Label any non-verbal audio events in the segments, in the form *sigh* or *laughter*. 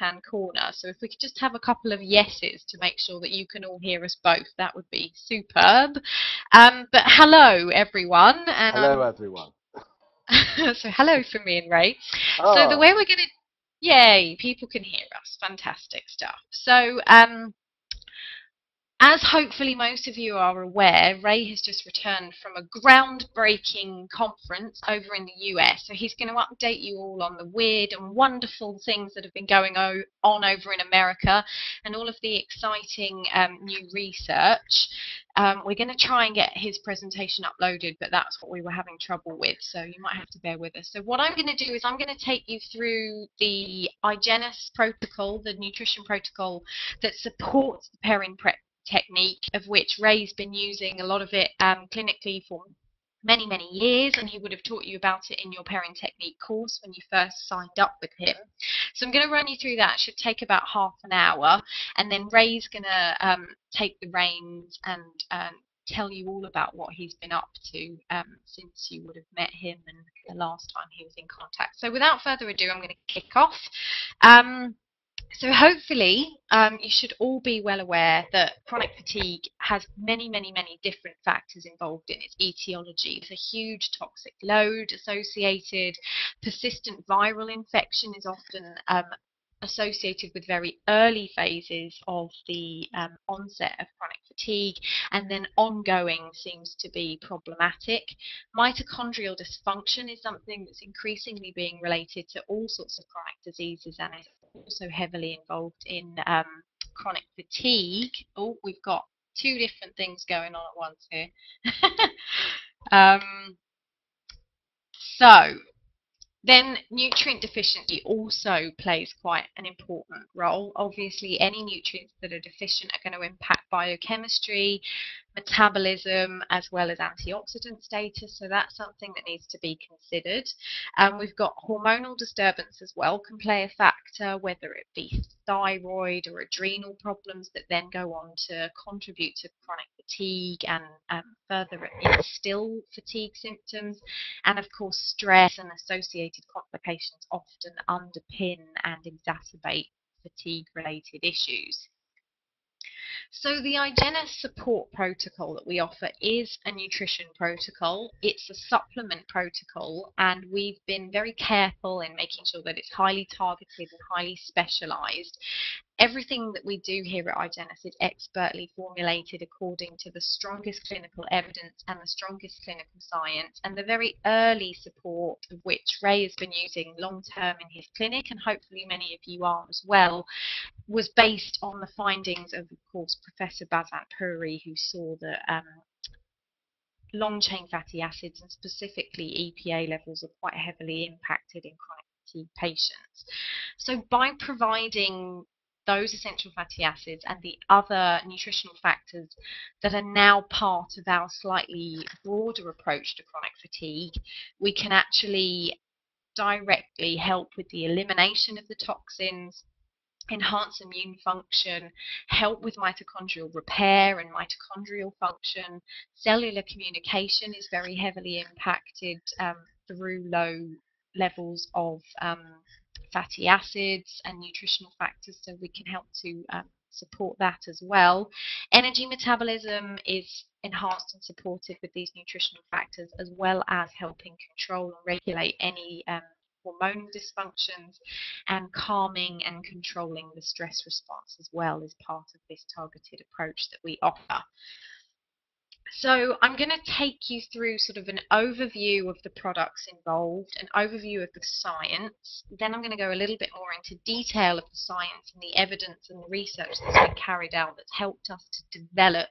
hand corner. So if we could just have a couple of yeses to make sure that you can all hear us both, that would be superb. Um, but hello, everyone. And hello, everyone. *laughs* so hello from me and Ray. Oh. So the way we're going to, yay, people can hear us. Fantastic stuff. So um, as hopefully most of you are aware, Ray has just returned from a groundbreaking conference over in the US. So he's going to update you all on the weird and wonderful things that have been going on over in America and all of the exciting um, new research. Um, we're going to try and get his presentation uploaded, but that's what we were having trouble with, so you might have to bear with us. So what I'm going to do is I'm going to take you through the Igennus protocol, the nutrition protocol that supports the Perrin prep technique, of which Ray's been using a lot of it um, clinically for many, many years, and he would have taught you about it in your Perrin technique course when you first signed up with him. So I'm going to run you through that. It should take about half an hour, and then Ray's going to um, take the reins and um, tell you all about what he's been up to um, since you would have met him and the last time he was in contact. So without further ado, I'm going to kick off. So hopefully um, you should all be well aware that chronic fatigue has many, many, many different factors involved in its etiology. There's a huge toxic load associated. Persistent viral infection is often um, associated with very early phases of the um, onset of chronic fatigue and then ongoing seems to be problematic. Mitochondrial dysfunction is something that's increasingly being related to all sorts of chronic diseases and is also heavily involved in um, chronic fatigue. Oh, we've got two different things going on at once here. *laughs* um, so, then nutrient deficiency also plays quite an important role. Obviously, any nutrients that are deficient are going to impact biochemistry, metabolism, as well as antioxidant status. So that's something that needs to be considered. Um, we've got hormonal disturbance as well can play a factor, whether it be thyroid or adrenal problems that then go on to contribute to chronic fatigue and um, further instill fatigue symptoms. And of course, stress and associated complications often underpin and exacerbate fatigue related issues. So the Igennus support protocol that we offer is a nutrition protocol. It's a supplement protocol and we've been very careful in making sure that it's highly targeted and highly specialized Everything that we do here at Igennus is expertly formulated according to the strongest clinical evidence and the strongest clinical science and the very early support of which Ray has been using long term in his clinic and hopefully many of you are as well was based on the findings of of course Professor Basant Puri who saw that um, long chain fatty acids and specifically EPA levels are quite heavily impacted in chronic fatigue patients. So by providing those essential fatty acids and the other nutritional factors that are now part of our slightly broader approach to chronic fatigue, we can actually directly help with the elimination of the toxins, enhance immune function, help with mitochondrial repair and mitochondrial function. Cellular communication is very heavily impacted um, through low levels of um, fatty acids and nutritional factors so we can help to um, support that as well. Energy metabolism is enhanced and supported with these nutritional factors as well as helping control and regulate any um, hormonal dysfunctions and calming and controlling the stress response as well as part of this targeted approach that we offer. So I'm going to take you through sort of an overview of the products involved, an overview of the science. Then I'm going to go a little bit more into detail of the science and the evidence and the research that's been carried out that's helped us to develop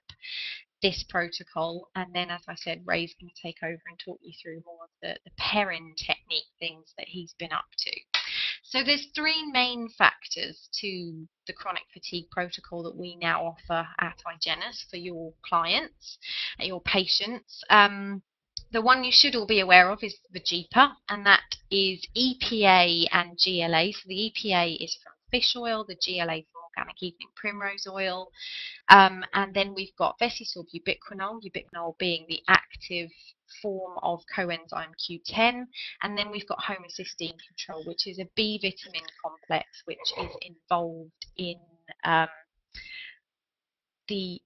this protocol. And then, as I said, Ray's going to take over and talk you through more of the, the Perrin technique things that he's been up to. So there's three main factors to the chronic fatigue protocol that we now offer at Igennus for your clients, uh, your patients. Um, the one you should all be aware of is the VEGEPA, and that is EPA and GLA. So the EPA is from fish oil, the GLA from organic evening primrose oil. Um, and then we've got Vesisorb ubiquinol, ubiquinol being the active form of coenzyme Q10. And then we've got homocysteine control, which is a B vitamin complex, which is involved in um, the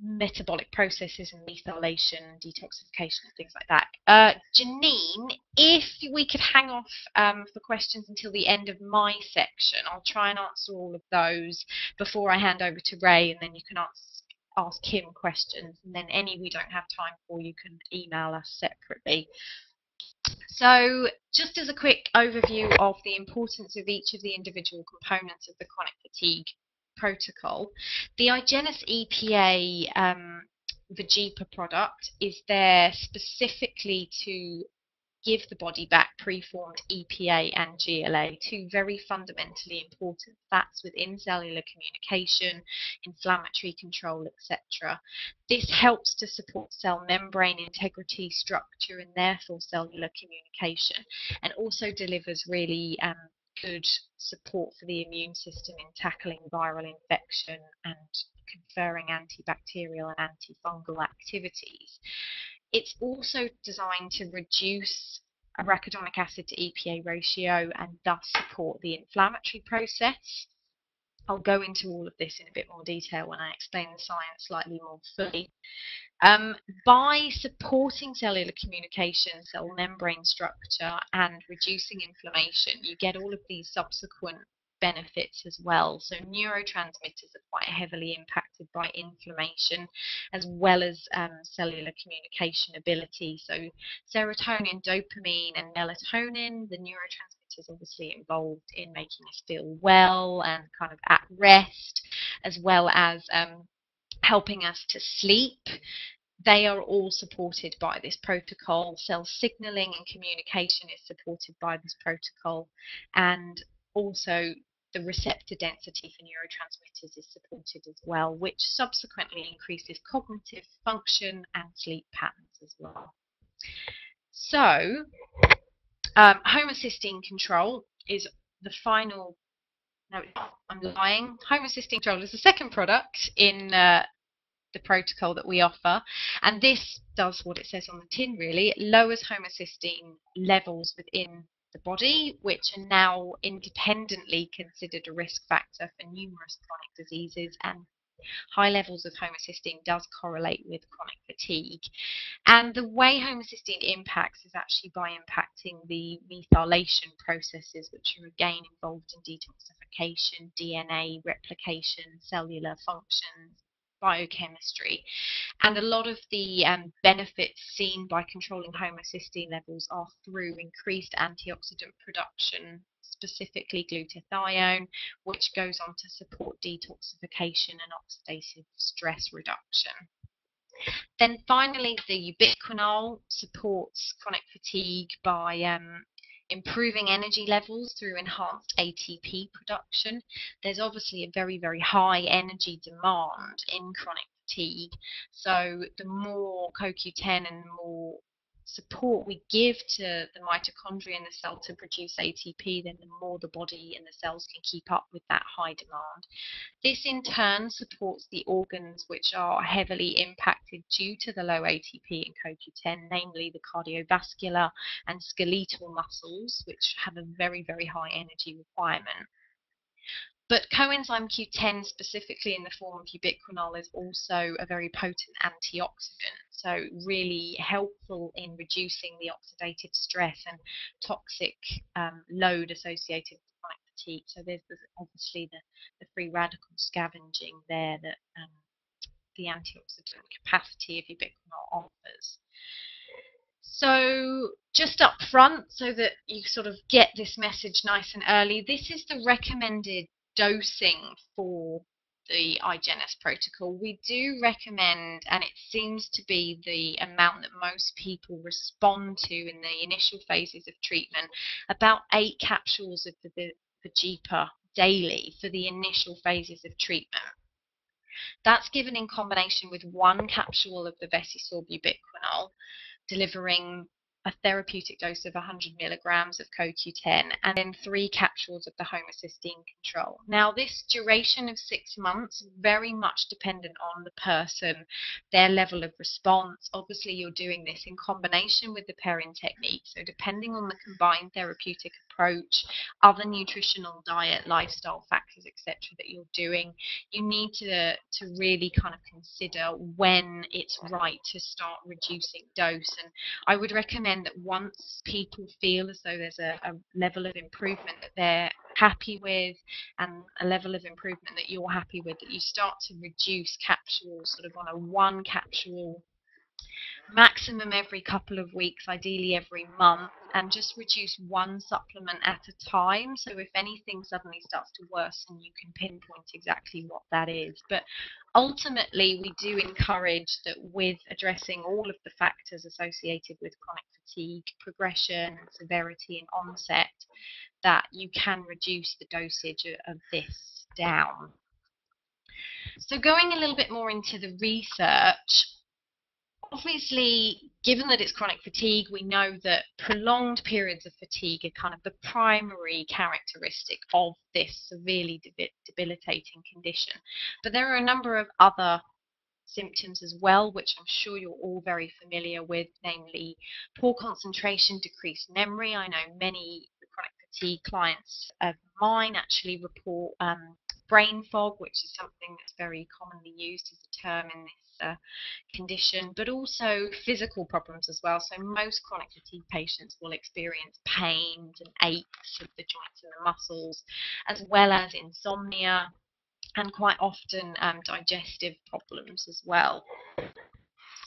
metabolic processes and methylation, detoxification, and things like that. Uh, Janine, if we could hang off um, for questions until the end of my section, I'll try and answer all of those before I hand over to Ray, and then you can ask, ask him questions. And then any we don't have time for, you can email us separately. So just as a quick overview of the importance of each of the individual components of the chronic fatigue protocol. The Igennus EPA um, Vegepa product is there specifically to give the body back preformed EPA and GLA, two very fundamentally important fats within cellular communication, inflammatory control, etc. This helps to support cell membrane integrity, structure, and therefore cellular communication, and also delivers really um, good support for the immune system in tackling viral infection and conferring antibacterial and antifungal activities. It's also designed to reduce arachidonic acid to EPA ratio and thus support the inflammatory process. I'll go into all of this in a bit more detail when I explain the science slightly more fully. Um, by supporting cellular communication, cell membrane structure, and reducing inflammation, you get all of these subsequent benefits as well. So neurotransmitters are quite heavily impacted by inflammation as well as um, cellular communication ability. So serotonin, dopamine and melatonin, the neurotransmitters obviously involved in making us feel well and kind of at rest as well as um, helping us to sleep. They are all supported by this protocol. Cell signaling and communication is supported by this protocol. And also the receptor density for neurotransmitters is supported as well, which subsequently increases cognitive function and sleep patterns as well. So, um, homocysteine control is the final no, I'm lying. Homocysteine control is the second product in uh, the protocol that we offer. And this does what it says on the tin, really. It lowers homocysteine levels within the body, which are now independently considered a risk factor for numerous chronic diseases and high levels of homocysteine does correlate with chronic fatigue. And the way homocysteine impacts is actually by impacting the methylation processes, which are again involved in detoxification, DNA replication, cellular functions, biochemistry. And a lot of the um, benefits seen by controlling homocysteine levels are through increased antioxidant production, specifically glutathione, which goes on to support detoxification and oxidative stress reduction. Then finally, the ubiquinol supports chronic fatigue by um, improving energy levels through enhanced ATP production. There's obviously a very, very high energy demand in chronic fatigue. So the more CoQ10 and the more support we give to the mitochondria in the cell to produce ATP, then the more the body and the cells can keep up with that high demand. This in turn supports the organs which are heavily impacted due to the low ATP in CoQ10, namely the cardiovascular and skeletal muscles, which have a very, very high energy requirement. But coenzyme Q10, specifically in the form of ubiquinol, is also a very potent antioxidant, so really helpful in reducing the oxidative stress and toxic um, load associated with chronic fatigue. So there's, there's obviously the, the, free radical scavenging there that um, the antioxidant capacity of ubiquinol offers. So just up front, so that you sort of get this message nice and early, this is the recommended dosing for the Igennus protocol, we do recommend, and it seems to be the amount that most people respond to in the initial phases of treatment, about eight capsules of the Vegepa daily for the initial phases of treatment. That's given in combination with one capsule of the Vesisorb ubiquinol, delivering a therapeutic dose of 100 milligrams of CoQ10 and then three capsules of the homocysteine control. Now, this duration of six months is very much dependent on the person, their level of response. Obviously, you're doing this in combination with the Perrin technique. So, depending on the combined therapeutic approach, other nutritional diet, lifestyle factors, etc., that you're doing, you need to to really kind of consider when it's right to start reducing dose. And I would recommend that once people feel as though there's a, a level of improvement that they're happy with and a level of improvement that you're happy with, that you start to reduce capsules sort of on a one capsule maximum every couple of weeks, ideally every month, and just reduce one supplement at a time. So if anything suddenly starts to worsen, you can pinpoint exactly what that is. But ultimately, we do encourage that with addressing all of the factors associated with chronic fatigue, progression, severity, and onset, that you can reduce the dosage of this down. So going a little bit more into the research, obviously, given that it's chronic fatigue, we know that prolonged periods of fatigue are kind of the primary characteristic of this severely debilitating condition. But there are a number of other symptoms as well, which I'm sure you're all very familiar with, namely poor concentration, decreased memory. I know many chronic fatigue clients of mine actually report um, brain fog, which is something that's very commonly used as a term in this uh, condition, but also physical problems as well. So most chronic fatigue patients will experience pains and aches of the joints and the muscles, as well as insomnia and quite often um, digestive problems as well.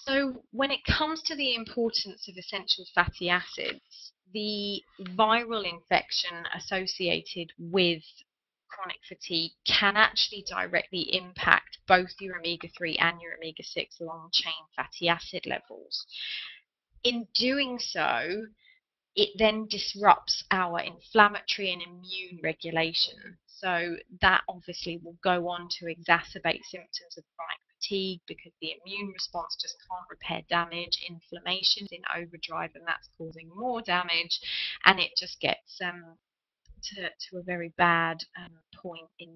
So when it comes to the importance of essential fatty acids, the viral infection associated with chronic fatigue can actually directly impact both your omega 3 and your omega 6 long chain fatty acid levels. In doing so, it then disrupts our inflammatory and immune regulation. So that obviously will go on to exacerbate symptoms of chronic fatigue because the immune response just can't repair damage. Inflammation is in overdrive and that's causing more damage and it just gets um, to, to a very bad um, point in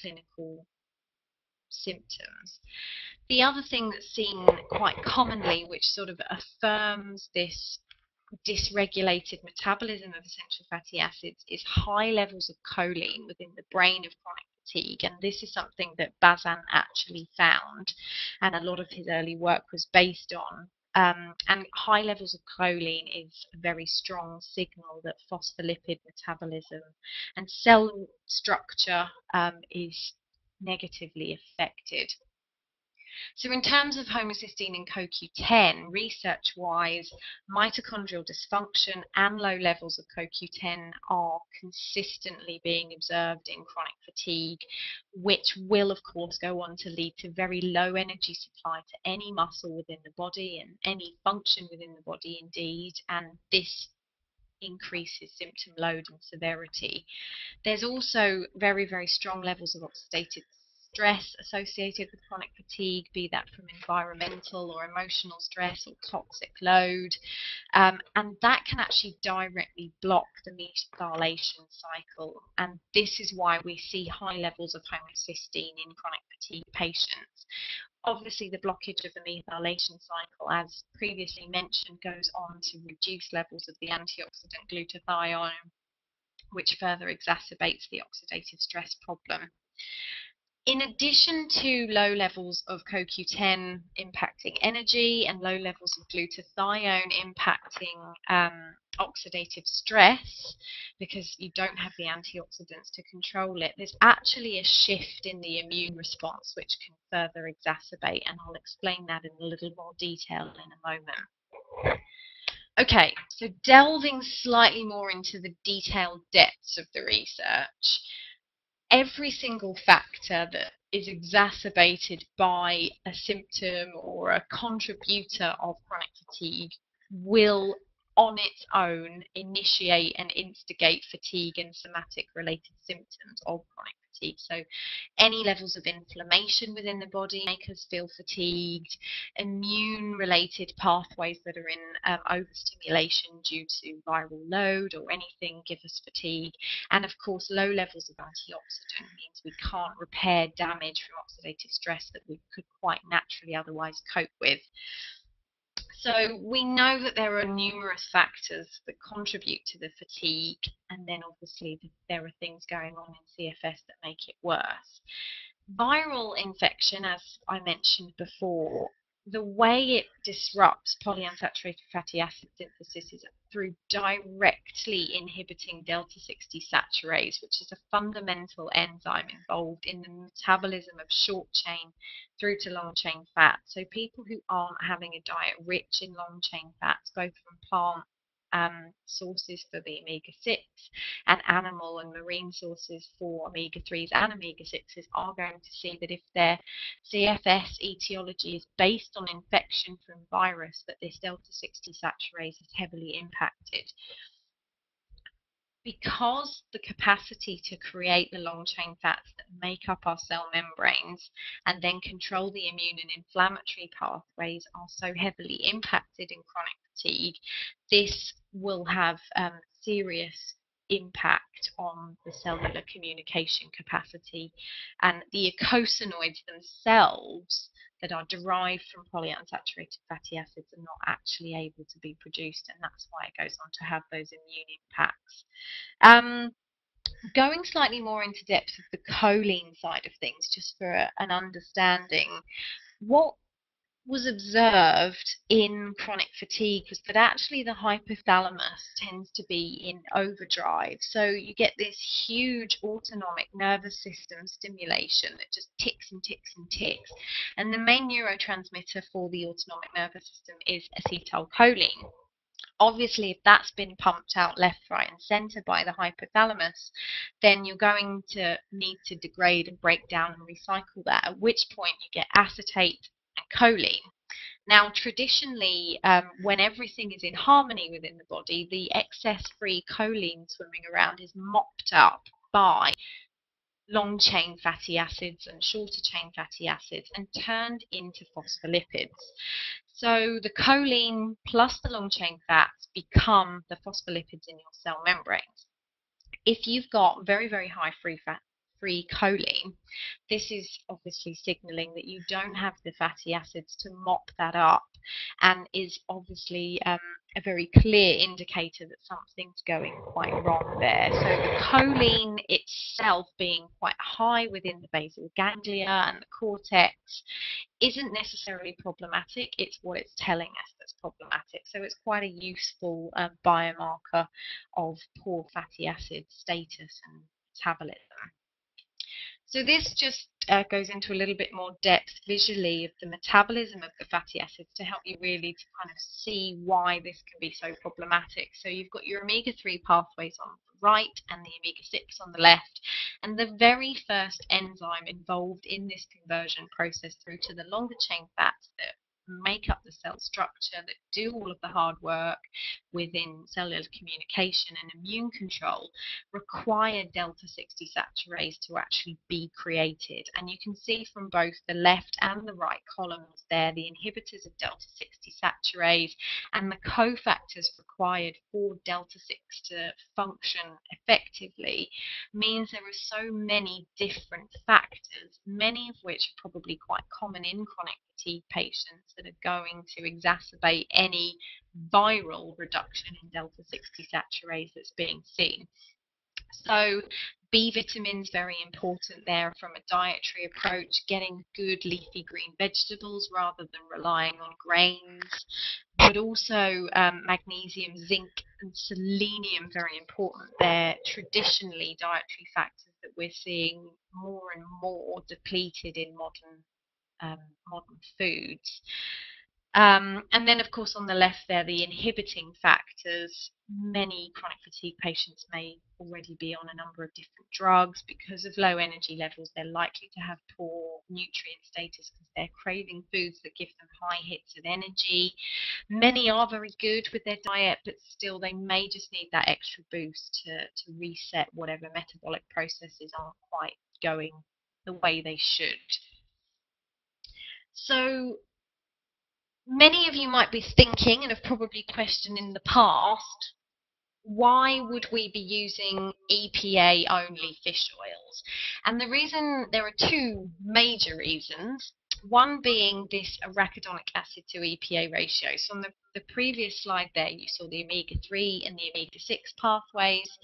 clinical symptoms. The other thing that's seen quite commonly, which sort of affirms this dysregulated metabolism of essential fatty acids, is high levels of choline within the brain of chronic fatigue. And this is something that Basant actually found, and a lot of his early work was based on. Um, and high levels of choline is a very strong signal that phospholipid metabolism and cell structure um, is negatively affected. So in terms of homocysteine and CoQ10, research-wise, mitochondrial dysfunction and low levels of CoQ10 are consistently being observed in chronic fatigue, which will of course go on to lead to very low energy supply to any muscle within the body and any function within the body indeed, and this increases symptom load and severity. There's also very, very strong levels of oxidative stress associated with chronic fatigue, be that from environmental or emotional stress or toxic load. Um, and that can actually directly block the methylation cycle. And this is why we see high levels of homocysteine in chronic fatigue patients. Obviously, the blockage of the methylation cycle, as previously mentioned, goes on to reduce levels of the antioxidant glutathione, which further exacerbates the oxidative stress problem in addition to low levels of CoQ10 impacting energy and low levels of glutathione impacting um, oxidative stress, because you don't have the antioxidants to control it, there's actually a shift in the immune response which can further exacerbate, and I'll explain that in a little more detail in a moment. Okay, so delving slightly more into the detailed depths of the research, every single factor that is exacerbated by a symptom or a contributor of chronic fatigue will on its own initiate and instigate fatigue and somatic related symptoms of chronic fatigue. So any levels of inflammation within the body make us feel fatigued, immune related pathways that are in um, overstimulation due to viral load or anything give us fatigue. And of course, low levels of antioxidant means we can't repair damage from oxidative stress that we could quite naturally otherwise cope with. So we know that there are numerous factors that contribute to the fatigue, and then obviously there are things going on in CFS that make it worse. Viral infection, as I mentioned before, the way it disrupts polyunsaturated fatty acid synthesis is through directly inhibiting delta 6 desaturase, which is a fundamental enzyme involved in the metabolism of short chain through to long chain fat. So people who aren't having a diet rich in long chain fats, both from plant um, sources for the omega-6 and animal and marine sources for omega-3s and omega-6s are going to see that if their CFS etiology is based on infection from virus, that this delta-6 desaturase is heavily impacted because the capacity to create the long chain fats that make up our cell membranes and then control the immune and inflammatory pathways are so heavily impacted in chronic fatigue, this will have um, serious impact on the cellular communication capacity. And the eicosanoids themselves that are derived from polyunsaturated fatty acids are not actually able to be produced, and that's why it goes on to have those immune impacts. Um, going slightly more into depth of the choline side of things, just for an understanding, what was observed in chronic fatigue was that actually the hypothalamus tends to be in overdrive. So you get this huge autonomic nervous system stimulation that just ticks and ticks and ticks. And the main neurotransmitter for the autonomic nervous system is acetylcholine. Obviously, if that's been pumped out left, right, and center by the hypothalamus, then you're going to need to degrade and break down and recycle that, at which point you get acetate choline. Now, traditionally, um, when everything is in harmony within the body, the excess free choline swimming around is mopped up by long chain fatty acids and shorter chain fatty acids and turned into phospholipids. So the choline plus the long chain fats become the phospholipids in your cell membranes. If you've got very, very high free fat free choline, this is obviously signaling that you don't have the fatty acids to mop that up and is obviously um, a very clear indicator that something's going quite wrong there. So the choline itself being quite high within the basal ganglia and the cortex isn't necessarily problematic, it's what it's telling us that's problematic. So it's quite a useful uh, biomarker of poor fatty acid status and metabolism. So this just uh, goes into a little bit more depth visually of the metabolism of the fatty acids to help you really to kind of see why this can be so problematic. So you've got your omega-3 pathways on the right and the omega-6 on the left. And the very first enzyme involved in this conversion process through to the longer chain fats that make up the cell structure, that do all of the hard work within cellular communication and immune control, require delta 6 desaturase to actually be created. And you can see from both the left and the right columns there the inhibitors of delta 6 desaturase and the cofactors required for delta 6 to function effectively means there are so many different factors, many of which are probably quite common in chronic fatigue patients that are going to exacerbate any viral reduction in delta 6 desaturase that's being seen. So B vitamins very important there from a dietary approach, getting good leafy green vegetables rather than relying on grains, but also um, magnesium, zinc, and selenium very important. They're traditionally dietary factors that we're seeing more and more depleted in modern um, modern foods. Um, and then, of course, on the left there, the inhibiting factors. Many chronic fatigue patients may already be on a number of different drugs. Because of low energy levels, they're likely to have poor nutrient status because they're craving foods that give them high hits of energy. Many are very good with their diet, but still they may just need that extra boost to, to reset whatever metabolic processes aren't quite going the way they should. So many of you might be thinking and have probably questioned in the past why would we be using EPA only fish oils? And the reason, there are two major reasons. One being this arachidonic acid to EPA ratio. So on the, the previous slide there, you saw the omega-3 and the omega-6 pathways,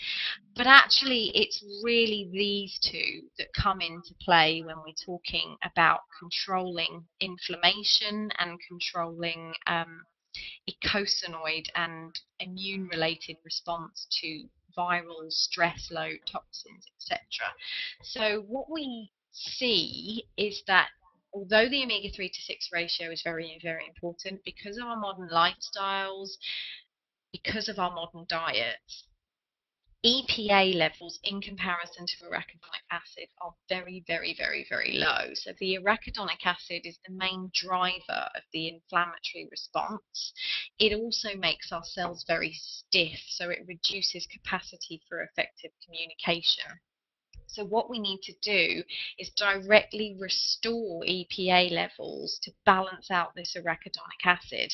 but actually it's really these two that come into play when we're talking about controlling inflammation and controlling um, eicosanoid and immune related response to viral stress load toxins etc so what we see is that although the omega-3 to 6 ratio is very very important because of our modern lifestyles because of our modern diets EPA levels in comparison to arachidonic acid are very, very, very, very low. So the arachidonic acid is the main driver of the inflammatory response. It also makes our cells very stiff, so it reduces capacity for effective communication. So what we need to do is directly restore EPA levels to balance out this arachidonic acid.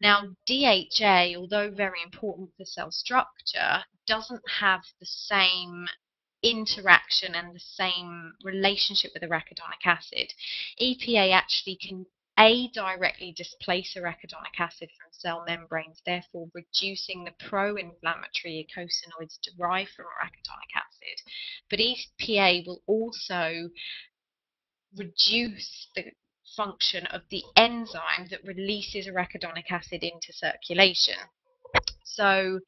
Now DHA, although very important for cell structure, doesn't have the same interaction and the same relationship with arachidonic acid. EPA actually can a directly displace arachidonic acid from cell membranes, therefore reducing the pro-inflammatory eicosanoids derived from arachidonic acid. But EPA will also reduce the function of the enzyme that releases arachidonic acid into circulation. So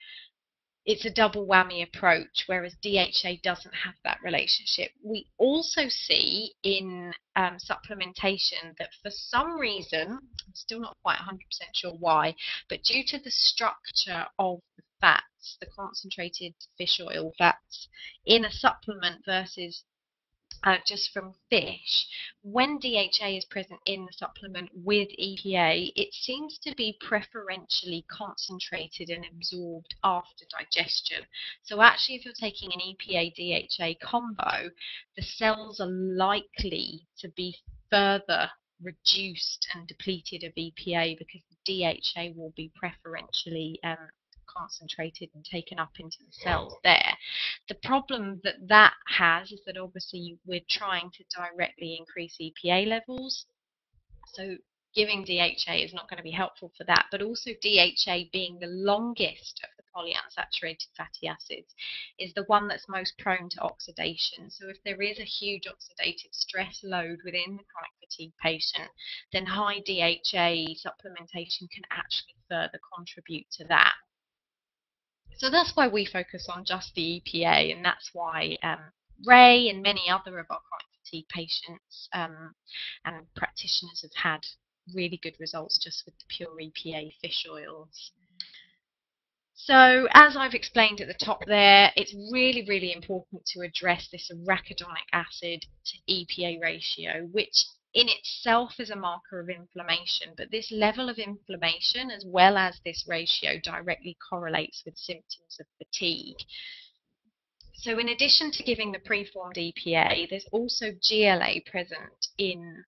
it's a double whammy approach, whereas DHA doesn't have that relationship. We also see in um, supplementation that for some reason, I'm still not quite 100% sure why, but due to the structure of the fats, the concentrated fish oil fats in a supplement versus uh, just from fish, when DHA is present in the supplement with EPA, it seems to be preferentially concentrated and absorbed after digestion. So actually, if you're taking an EPA-DHA combo, the cells are likely to be further reduced and depleted of EPA because DHA will be preferentially um, concentrated and taken up into the cells there. The problem that that has is that obviously we're trying to directly increase EPA levels. So giving DHA is not going to be helpful for that, but also DHA being the longest of the polyunsaturated fatty acids is the one that's most prone to oxidation. So if there is a huge oxidative stress load within the chronic fatigue patient, then high DHA supplementation can actually further contribute to that. So that's why we focus on just the EPA, and that's why um, Ray and many other of our chronic fatigue patients um, and practitioners have had really good results just with the pure EPA fish oils. So as I've explained at the top there, it's really, really important to address this arachidonic acid to EPA ratio, which in itself is a marker of inflammation, but this level of inflammation as well as this ratio directly correlates with symptoms of fatigue. So in addition to giving the preformed EPA, there's also GLA present in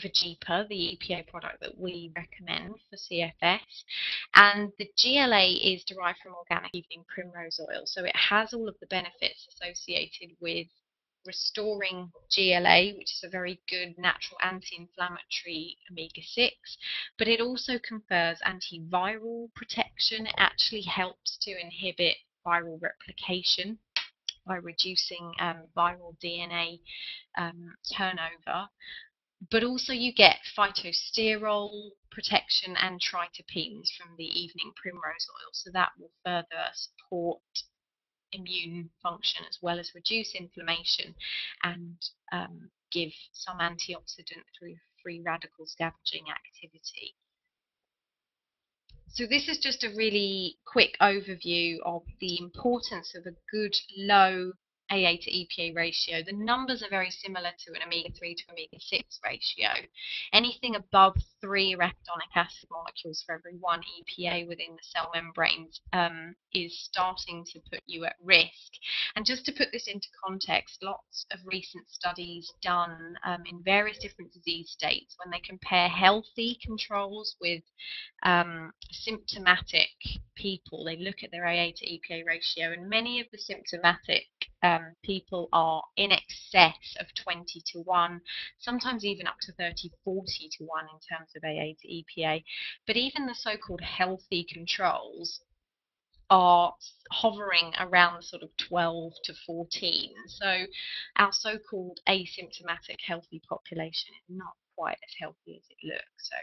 Vegepa, the EPA product that we recommend for CFS. And the GLA is derived from organic evening primrose oil, so it has all of the benefits associated with restoring GLA, which is a very good natural anti-inflammatory omega-6, but it also confers antiviral protection. It actually helps to inhibit viral replication by reducing um, viral DNA um, turnover. But also you get phytosterol protection and triterpenes from the evening primrose oil, so that will further support immune function as well as reduce inflammation and um, give some antioxidant through free radical scavenging activity. So this is just a really quick overview of the importance of a good low AA to EPA ratio, the numbers are very similar to an omega-3 to omega-6 ratio. Anything above three arachidonic acid molecules for every one EPA within the cell membranes um, is starting to put you at risk. And just to put this into context, lots of recent studies done um, in various different disease states when they compare healthy controls with um, symptomatic people, they look at their AA to EPA ratio, and many of the symptomatic um, people are in excess of 20 to 1, sometimes even up to 30, 40 to 1 in terms of AA to EPA. But even the so called healthy controls are hovering around sort of 12 to 14. So our so called asymptomatic healthy population is not quite as healthy as it looks. So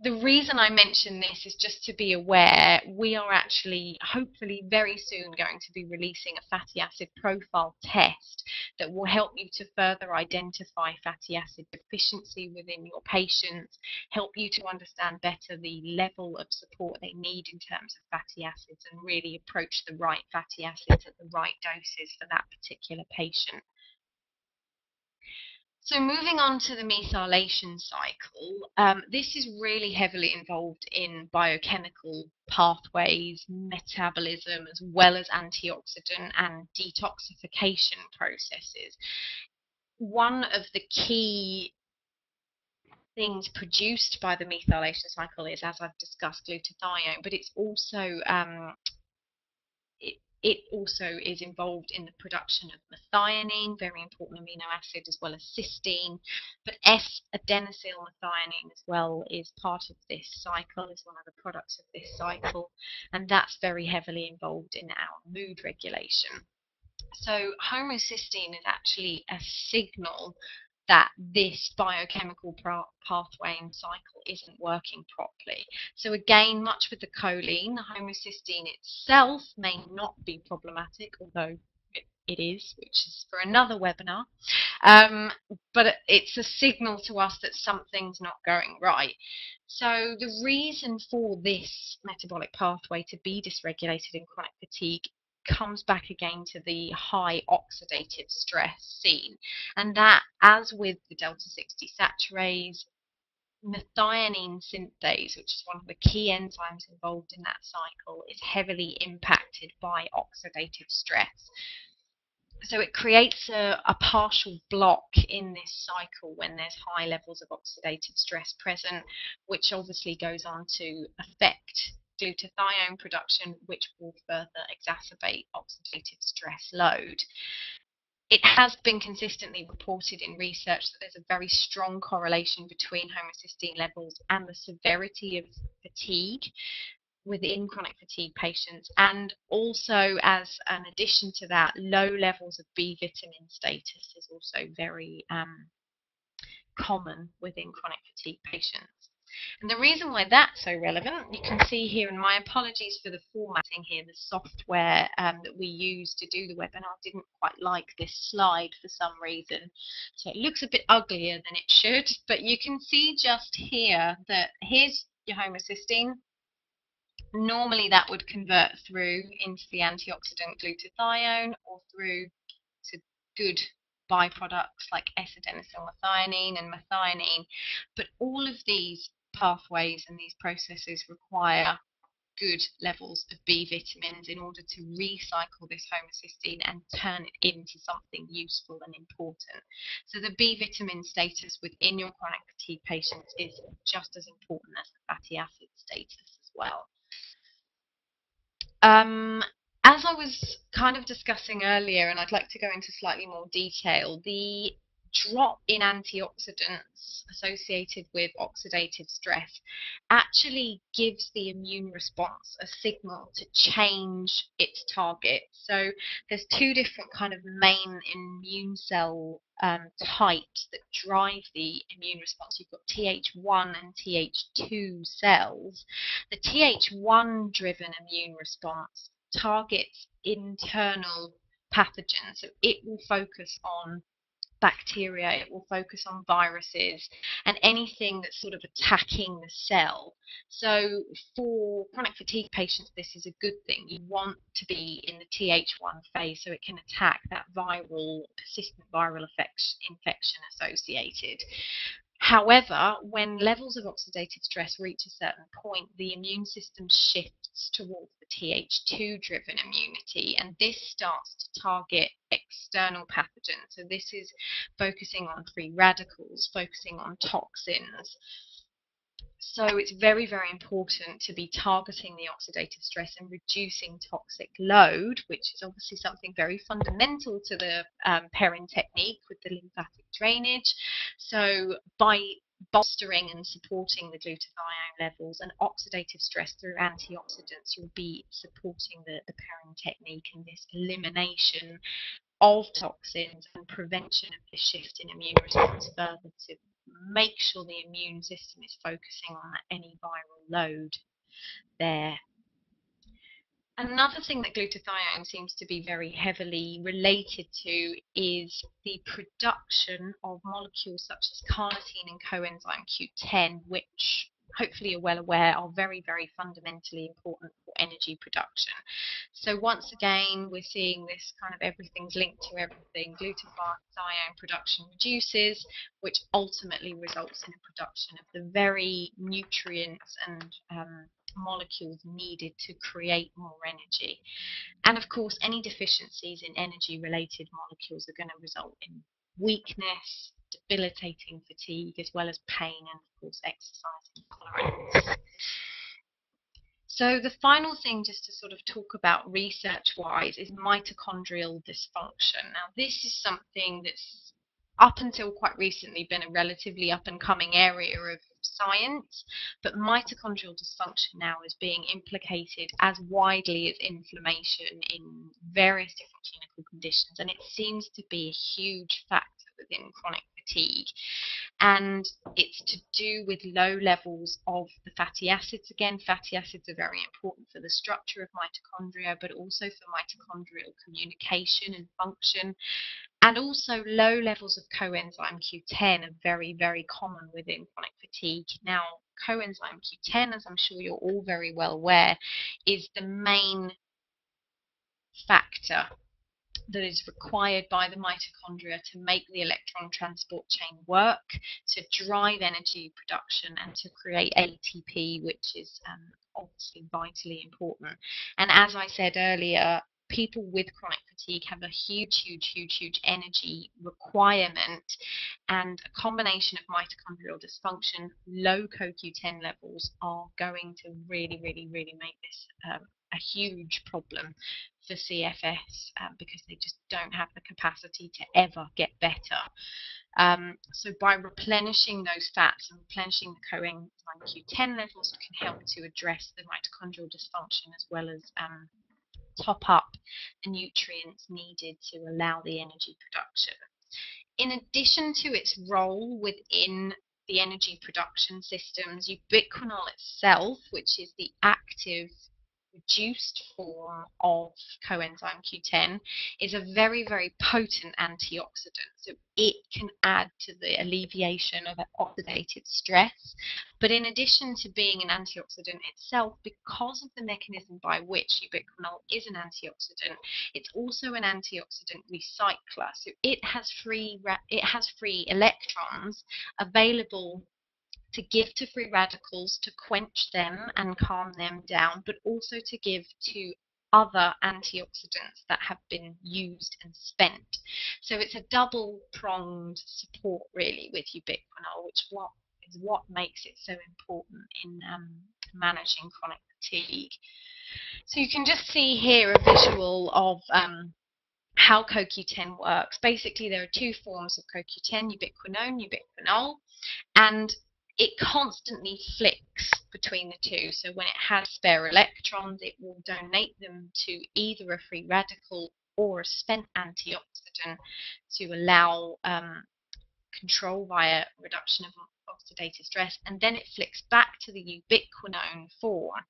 the reason I mention this is just to be aware we are actually hopefully very soon going to be releasing a fatty acid profile test that will help you to further identify fatty acid deficiency within your patients, help you to understand better the level of support they need in terms of fatty acids and really approach the right fatty acids at the right doses for that particular patient. So moving on to the methylation cycle, um, this is really heavily involved in biochemical pathways, metabolism, as well as antioxidant and detoxification processes. One of the key things produced by the methylation cycle is, as I've discussed, glutathione, but it's also um, it also is involved in the production of methionine, very important amino acid, as well as cysteine. But S-adenosyl methionine as well is part of this cycle, is one of the products of this cycle, and that's very heavily involved in our mood regulation. So homocysteine is actually a signal that this biochemical pathway and cycle isn't working properly. So again, much with the choline, the homocysteine itself may not be problematic, although it, is, which is for another webinar. Um, but it's a signal to us that something's not going right. So the reason for this metabolic pathway to be dysregulated in chronic fatigue comes back again to the high oxidative stress seen. And that, as with the delta 6 desaturase, methionine synthase, which is one of the key enzymes involved in that cycle, is heavily impacted by oxidative stress. So it creates a, a, partial block in this cycle when there's high levels of oxidative stress present, which obviously goes on to affect glutathione production, which will further exacerbate oxidative stress load. It has been consistently reported in research that there's a very strong correlation between homocysteine levels and the severity of fatigue within chronic fatigue patients and also as an addition to that low levels of B vitamin status is also very um, common within chronic fatigue patients. And the reason why that's so relevant, you can see here, and my apologies for the formatting here, the software um, that we use to do the webinar didn't quite like this slide for some reason. So it looks a bit uglier than it should, but you can see just here that here's your homocysteine. Normally that would convert through into the antioxidant glutathione or through to good byproducts like S-adenosyl methionine and methionine. But all of these pathways and these processes require good levels of B vitamins in order to recycle this homocysteine and turn it into something useful and important. So the B vitamin status within your chronic fatigue patients is just as important as the fatty acid status as well. Um, as I was kind of discussing earlier, and I'd like to go into slightly more detail, the drop in antioxidants associated with oxidative stress actually gives the immune response a signal to change its target. So there's two different kind of main immune cell um, types that drive the immune response. You've got Th1 and Th2 cells. The Th1 driven immune response targets internal pathogens. So it will focus on bacteria, it will focus on viruses and anything that's sort of attacking the cell. So for chronic fatigue patients, this is a good thing. You want to be in the Th1 phase so it can attack that viral, persistent viral infection associated. However, when levels of oxidative stress reach a certain point, the immune system shifts towards the Th2 driven immunity, and this starts to target external pathogens. So, this is focusing on free radicals, focusing on toxins. So it's very, very important to be targeting the oxidative stress and reducing toxic load, which is obviously something very fundamental to the um, technique with the lymphatic drainage. So by bolstering and supporting the glutathione levels and oxidative stress through antioxidants, you'll be supporting the, the technique and this elimination of toxins and prevention of the shift in immune response further to make sure the immune system is focusing on any viral load there. Another thing that glutathione seems to be very heavily related to is the production of molecules such as carnitine and coenzyme Q10, which hopefully you're well aware are very, very fundamentally important for energy production. So once again, we're seeing this kind of everything's linked to everything. Glutathione production reduces, which ultimately results in a production of the very nutrients and um, molecules needed to create more energy. And of course, any deficiencies in energy related molecules are going to result in weakness, debilitating fatigue, as well as pain and, of course, exercise intolerance. So the final thing just to sort of talk about research-wise is mitochondrial dysfunction. Now this is something that's up until quite recently been a relatively up-and-coming area of science, but mitochondrial dysfunction now is being implicated as widely as inflammation in various different clinical conditions, and it seems to be a huge factor within chronic fatigue. And it's to do with low levels of the fatty acids. Again, fatty acids are very important for the structure of mitochondria, but also for mitochondrial communication and function. And also low levels of coenzyme Q10 are very, very common within chronic fatigue. Now, coenzyme Q10, as I'm sure you're all very well aware, is the main factor that is required by the mitochondria to make the electron transport chain work, to drive energy production, and to create ATP, which is um, obviously vitally important. And as I said earlier, people with chronic fatigue have a huge, huge, huge, huge energy requirement, and a combination of mitochondrial dysfunction, low CoQ10 levels are going to really, really, really make this um, a huge problem for CFS um, because they just don't have the capacity to ever get better. Um, so by replenishing those fats and replenishing the coenzyme Q10 levels, it can help to address the mitochondrial dysfunction as well as um, top up the nutrients needed to allow the energy production. In addition to its role within the energy production systems, ubiquinol itself, which is the active reduced form of coenzyme Q10 is a very, very potent antioxidant. So it can add to the alleviation of oxidative stress. But in addition to being an antioxidant itself, because of the mechanism by which ubiquinol is an antioxidant, it's also an antioxidant recycler. So it has free it has free electrons available to give to free radicals to quench them and calm them down, but also to give to other antioxidants that have been used and spent. So it's a double pronged support really with ubiquinol, which what is what makes it so important in um, managing chronic fatigue. So you can just see here a visual of um, how CoQ10 works. Basically, there are two forms of CoQ10, ubiquinone, ubiquinol, and it constantly flicks between the two. So when it has spare electrons, it will donate them to either a free radical or a spent antioxidant to allow um, control via reduction of oxidative stress, and then it flicks back to the ubiquinone form.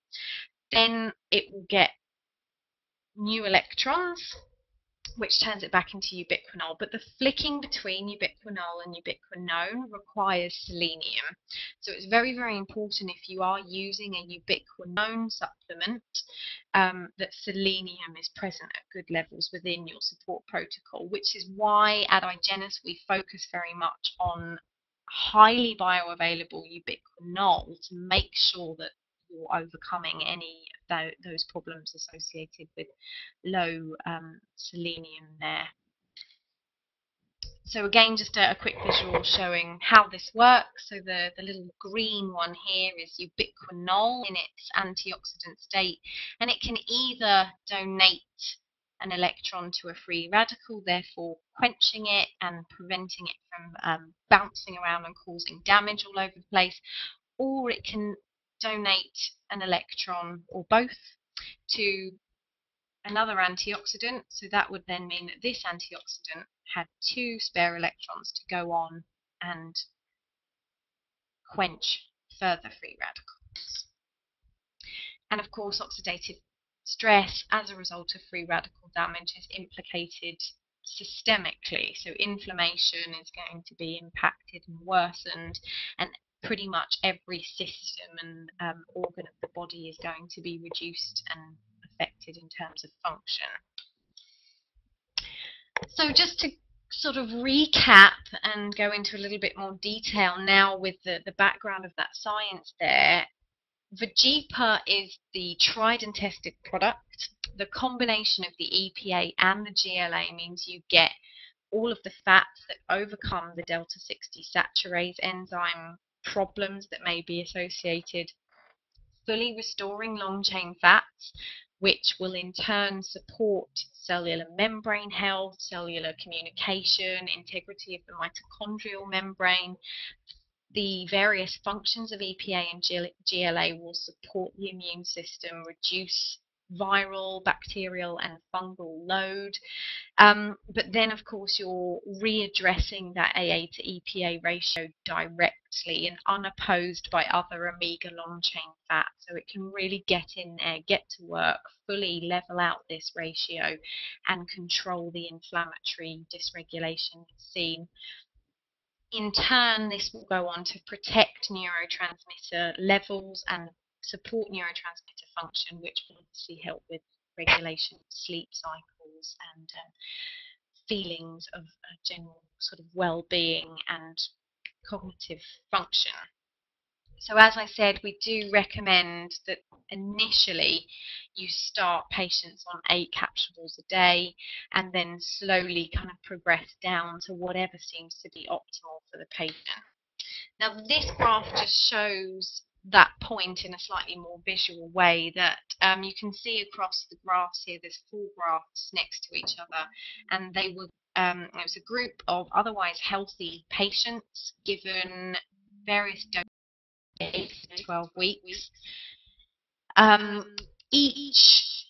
Then it will get new electrons which turns it back into ubiquinol. But the flicking between ubiquinol and ubiquinone requires selenium. So it's very, very important if you are using a ubiquinone supplement um, that selenium is present at good levels within your support protocol, which is why at Igennus we focus very much on highly bioavailable ubiquinol to make sure that overcoming any of those problems associated with low um, selenium there. So again, just a, a, quick visual showing how this works. So the, the little green one here is ubiquinol in its antioxidant state, and it can either donate an electron to a free radical, therefore quenching it and preventing it from um, bouncing around and causing damage all over the place, or it can donate an electron or both to another antioxidant. So that would then mean that this antioxidant had two spare electrons to go on and quench further free radicals. And of course, oxidative stress as a result of free radical damage is implicated systemically. So inflammation is going to be impacted and worsened, and pretty much every system and um, organ of the body is going to be reduced and affected in terms of function. So just to sort of recap and go into a little bit more detail now with the, the background of that science there, Vegepa is the tried and tested product. The combination of the EPA and the GLA means you get all of the fats that overcome the delta 6 desaturase enzyme problems that may be associated, fully restoring long chain fats, which will in turn support cellular membrane health, cellular communication, integrity of the mitochondrial membrane. The various functions of EPA and GLA will support the immune system, reduce viral, bacterial, and fungal load. Um, but then, of course, you're readdressing that AA to EPA ratio directly and unopposed by other omega long chain fats. So it can really get in there, get to work, fully level out this ratio, and control the inflammatory dysregulation seen. In turn, this will go on to protect neurotransmitter levels and support neurotransmitter function, which will obviously help with regulation of sleep cycles and um, feelings of general sort of well-being and cognitive function. So as I said, we do recommend that initially you start patients on eight capsules a day and then slowly kind of progress down to whatever seems to be optimal for the patient. Now this graph just shows that point in a slightly more visual way that um, you can see across the graphs here there's four graphs next to each other and they were um, it was a group of otherwise healthy patients given various doses 8 to 12 weeks. Um, each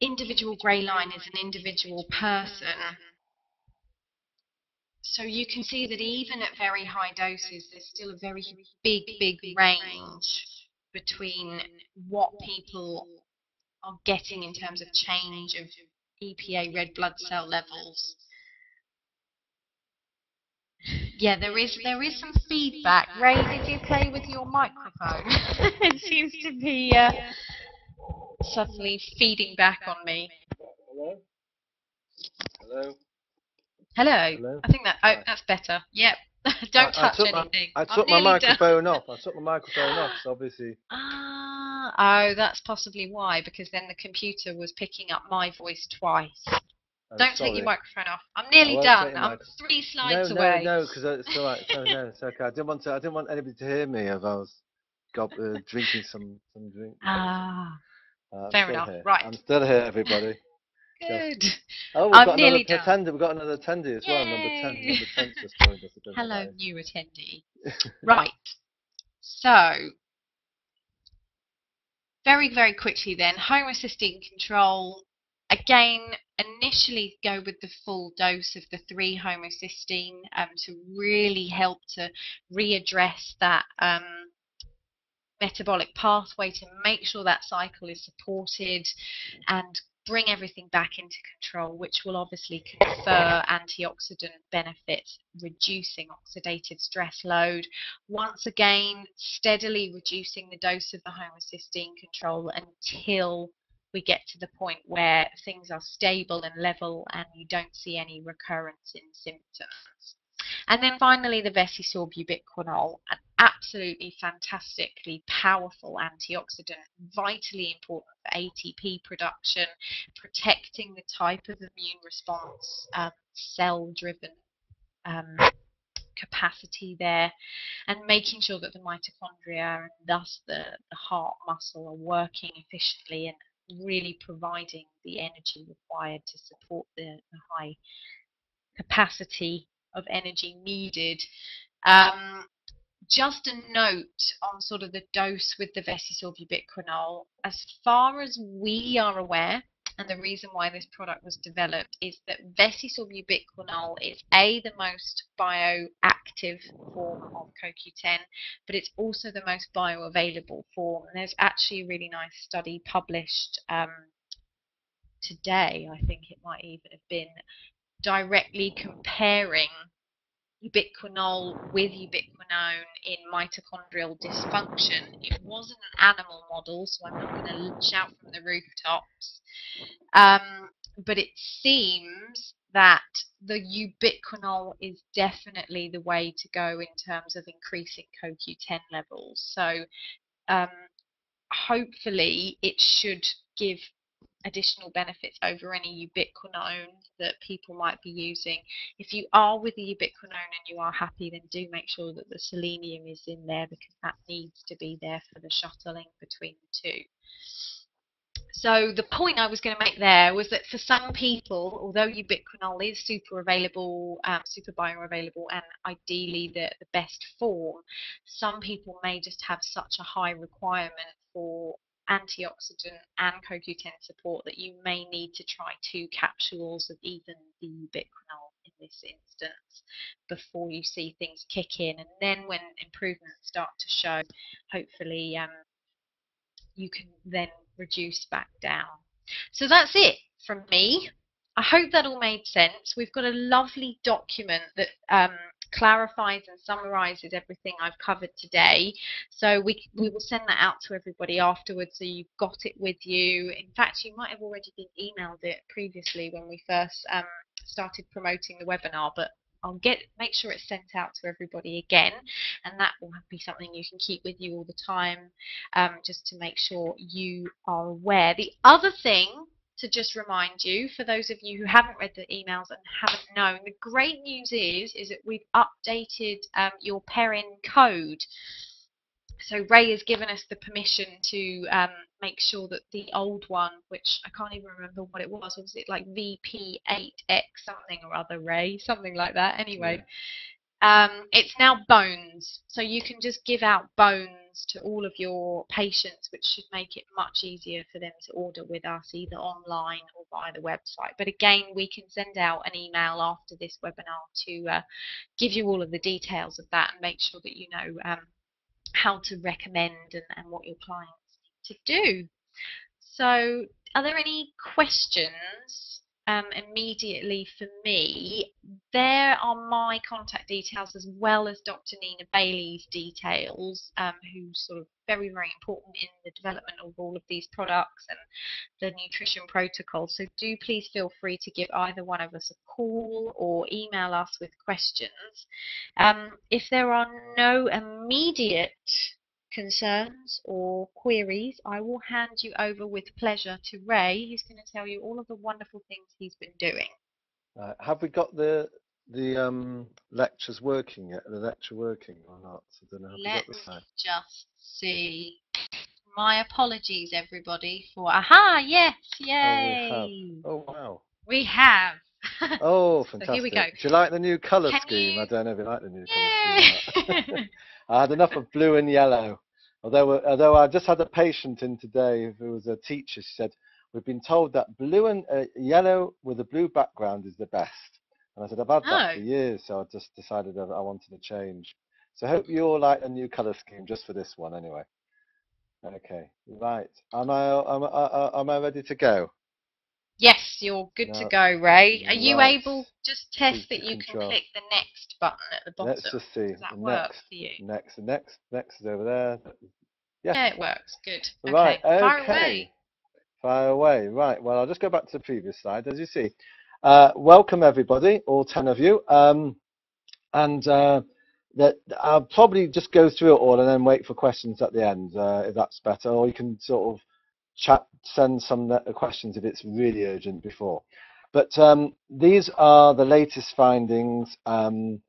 individual grey line is an individual person so you can see that even at very high doses, there's still a very big, big range between what people are getting in terms of change of EPA red blood cell levels. Yeah, there is there is some feedback. Ray, did you play with your microphone? *laughs* it seems to be uh, suddenly feeding back on me. Hello? Hello? Hello. Hello? I think that oh, that's better. Yep. *laughs* Don't I, touch I anything. My, I I'm took my done. microphone off. *laughs* I took my microphone off, so obviously. Ah, oh, that's possibly why, because then the computer was picking up my voice twice. I'm Don't sorry. take your microphone off. I'm nearly done. I'm three No, slides no, away. no, because it's all right. No, no, it's okay. I didn't want to. I didn't want anybody to hear me if I was got, uh, drinking some some drink. Ah, Uh, fair enough. Here. Right. I'm still here, everybody. Good. *laughs* Oh, we've I'm got nearly another done. attendee. We've got another attendee as well. Number ten. Number ten just joined us. Know Hello, new attendee. *laughs* right. So, very, very quickly then, homocysteine control. Again, initially go with the full dose of the 3 homocysteine um, to really help to readdress that um, metabolic pathway to make sure that cycle is supported and bring everything back into control, which will obviously confer antioxidant benefits, reducing oxidative stress load. Once again, steadily reducing the dose of the homocysteine control until we get to the point where things are stable and level and you don't see any recurrence in symptoms. And then finally, the Vesisorb ubiquinol, an absolutely fantastically powerful antioxidant, vitally important for ATP production, protecting the type of immune response, um, cell-driven um, capacity there, and making sure that the mitochondria and thus the, the heart muscle are working efficiently and really providing the energy required to support the, the high capacity of energy needed. Um, just a note on sort of the dose with the vesisorbubiquinol. As far as we are aware, and the reason why this product was developed is that vesisorbubiquinol is A, the most bioactive form of CoQ10, but it's also the most bioavailable form. And there's actually a really nice study published um, today, I think it might even have been, directly comparing ubiquinol with ubiquinone in mitochondrial dysfunction. It wasn't an animal model, so I'm not going to shout from the rooftops. Um, but it seems that the ubiquinol is definitely the way to go in terms of increasing CoQ10 levels. So um, hopefully it should give additional benefits over any ubiquinone that people might be using. If you are with the ubiquinone and you are happy, then do make sure that the selenium is in there because that needs to be there for the shuttling between the two. So the point I was going to make there was that for some people, although ubiquinol is super available, um, super bioavailable, and ideally the, the best form, some people may just have such a high requirement for antioxidant and CoQ10 support that you may need to try two capsules of even the ubiquinol in this instance before you see things kick in. And then when improvements start to show, hopefully um, you can then reduce back down. So that's it from me. I hope that all made sense. We've got a lovely document that um, clarifies and summarizes everything I've covered today. So we, we will send that out to everybody afterwards so you've got it with you. In fact, you might have already been emailed it previously when we first um, started promoting the webinar, but I'll get make sure it's sent out to everybody again, and that will be something you can keep with you all the time, um, just to make sure you are aware. The other thing to just remind you, for those of you who haven't read the emails and haven't known, the great news is is that we've updated um, your Perrin code. So Ray has given us the permission to um, make sure that the old one, which I can't even remember what it was, was it like VP8X something or other, Ray? Something like that. Anyway, um, it's now bones, so you can just give out bones to all of your patients, which should make it much easier for them to order with us either online or via the website. But again, we can send out an email after this webinar to uh, give you all of the details of that and make sure that you know um, how to recommend and, and what your clients need to do. So, are there any questions um, immediately for me, there are my contact details as well as Dr. Nina Bailey's details, um, who's sort of very, very important in the development of all of these products and the nutrition protocol. So do please feel free to give either one of us a call or email us with questions. Um, if there are no immediate concerns or queries, I will hand you over with pleasure to Ray, who's going to tell you all of the wonderful things he's been doing. Uh, have we got the the um, lectures working yet? The lecture working or not? I don't know. Let's just see. My apologies, everybody, for aha, yes, yay! Oh, oh wow. We have. Oh, fantastic! *laughs* So here we go. Do you like the new colour scheme? You... I don't know if you like the new colour scheme. *laughs* *laughs* I had enough of blue and yellow. Although, although I just had a patient in today who was a teacher, she said, we've been told that blue and uh, yellow with a blue background is the best. And I said, I've had oh. that for years, so I just decided I wanted to change. So I hope you all like a new colour scheme just for this one anyway. Okay, right. Am I, am I, am I ready to go? You're good to go, Ray. Are you Right. able just test that you control. can click the next button at the bottom? Let's just see. Does that work next, for you? next, next, next is over there. Yeah. Yeah, it works. Good. Right, Okay. Fire okay. away. Fire away. Right. Well, I'll just go back to the previous slide. As you see, uh, welcome everybody, all 10 of you. Um, and uh, that I'll probably just go through it all and then wait for questions at the end, uh, if that's better. Or you can sort of chat, send some questions if it's really urgent before. But um, these are the latest findings. Um,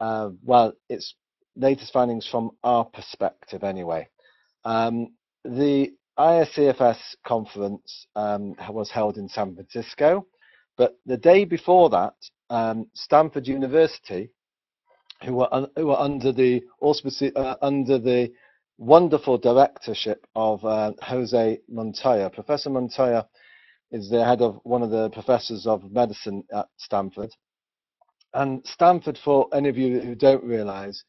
uh, well, it's latest findings from our perspective anyway. Um, the IACFS conference um, was held in San Francisco, but the day before that, um, Stanford University, who were un- who were under the auspices uh, under the wonderful directorship of uh, Jose Montoya. Professor Montoya is the head of one of the professors of medicine at Stanford. And Stanford, for any of you who don't realize,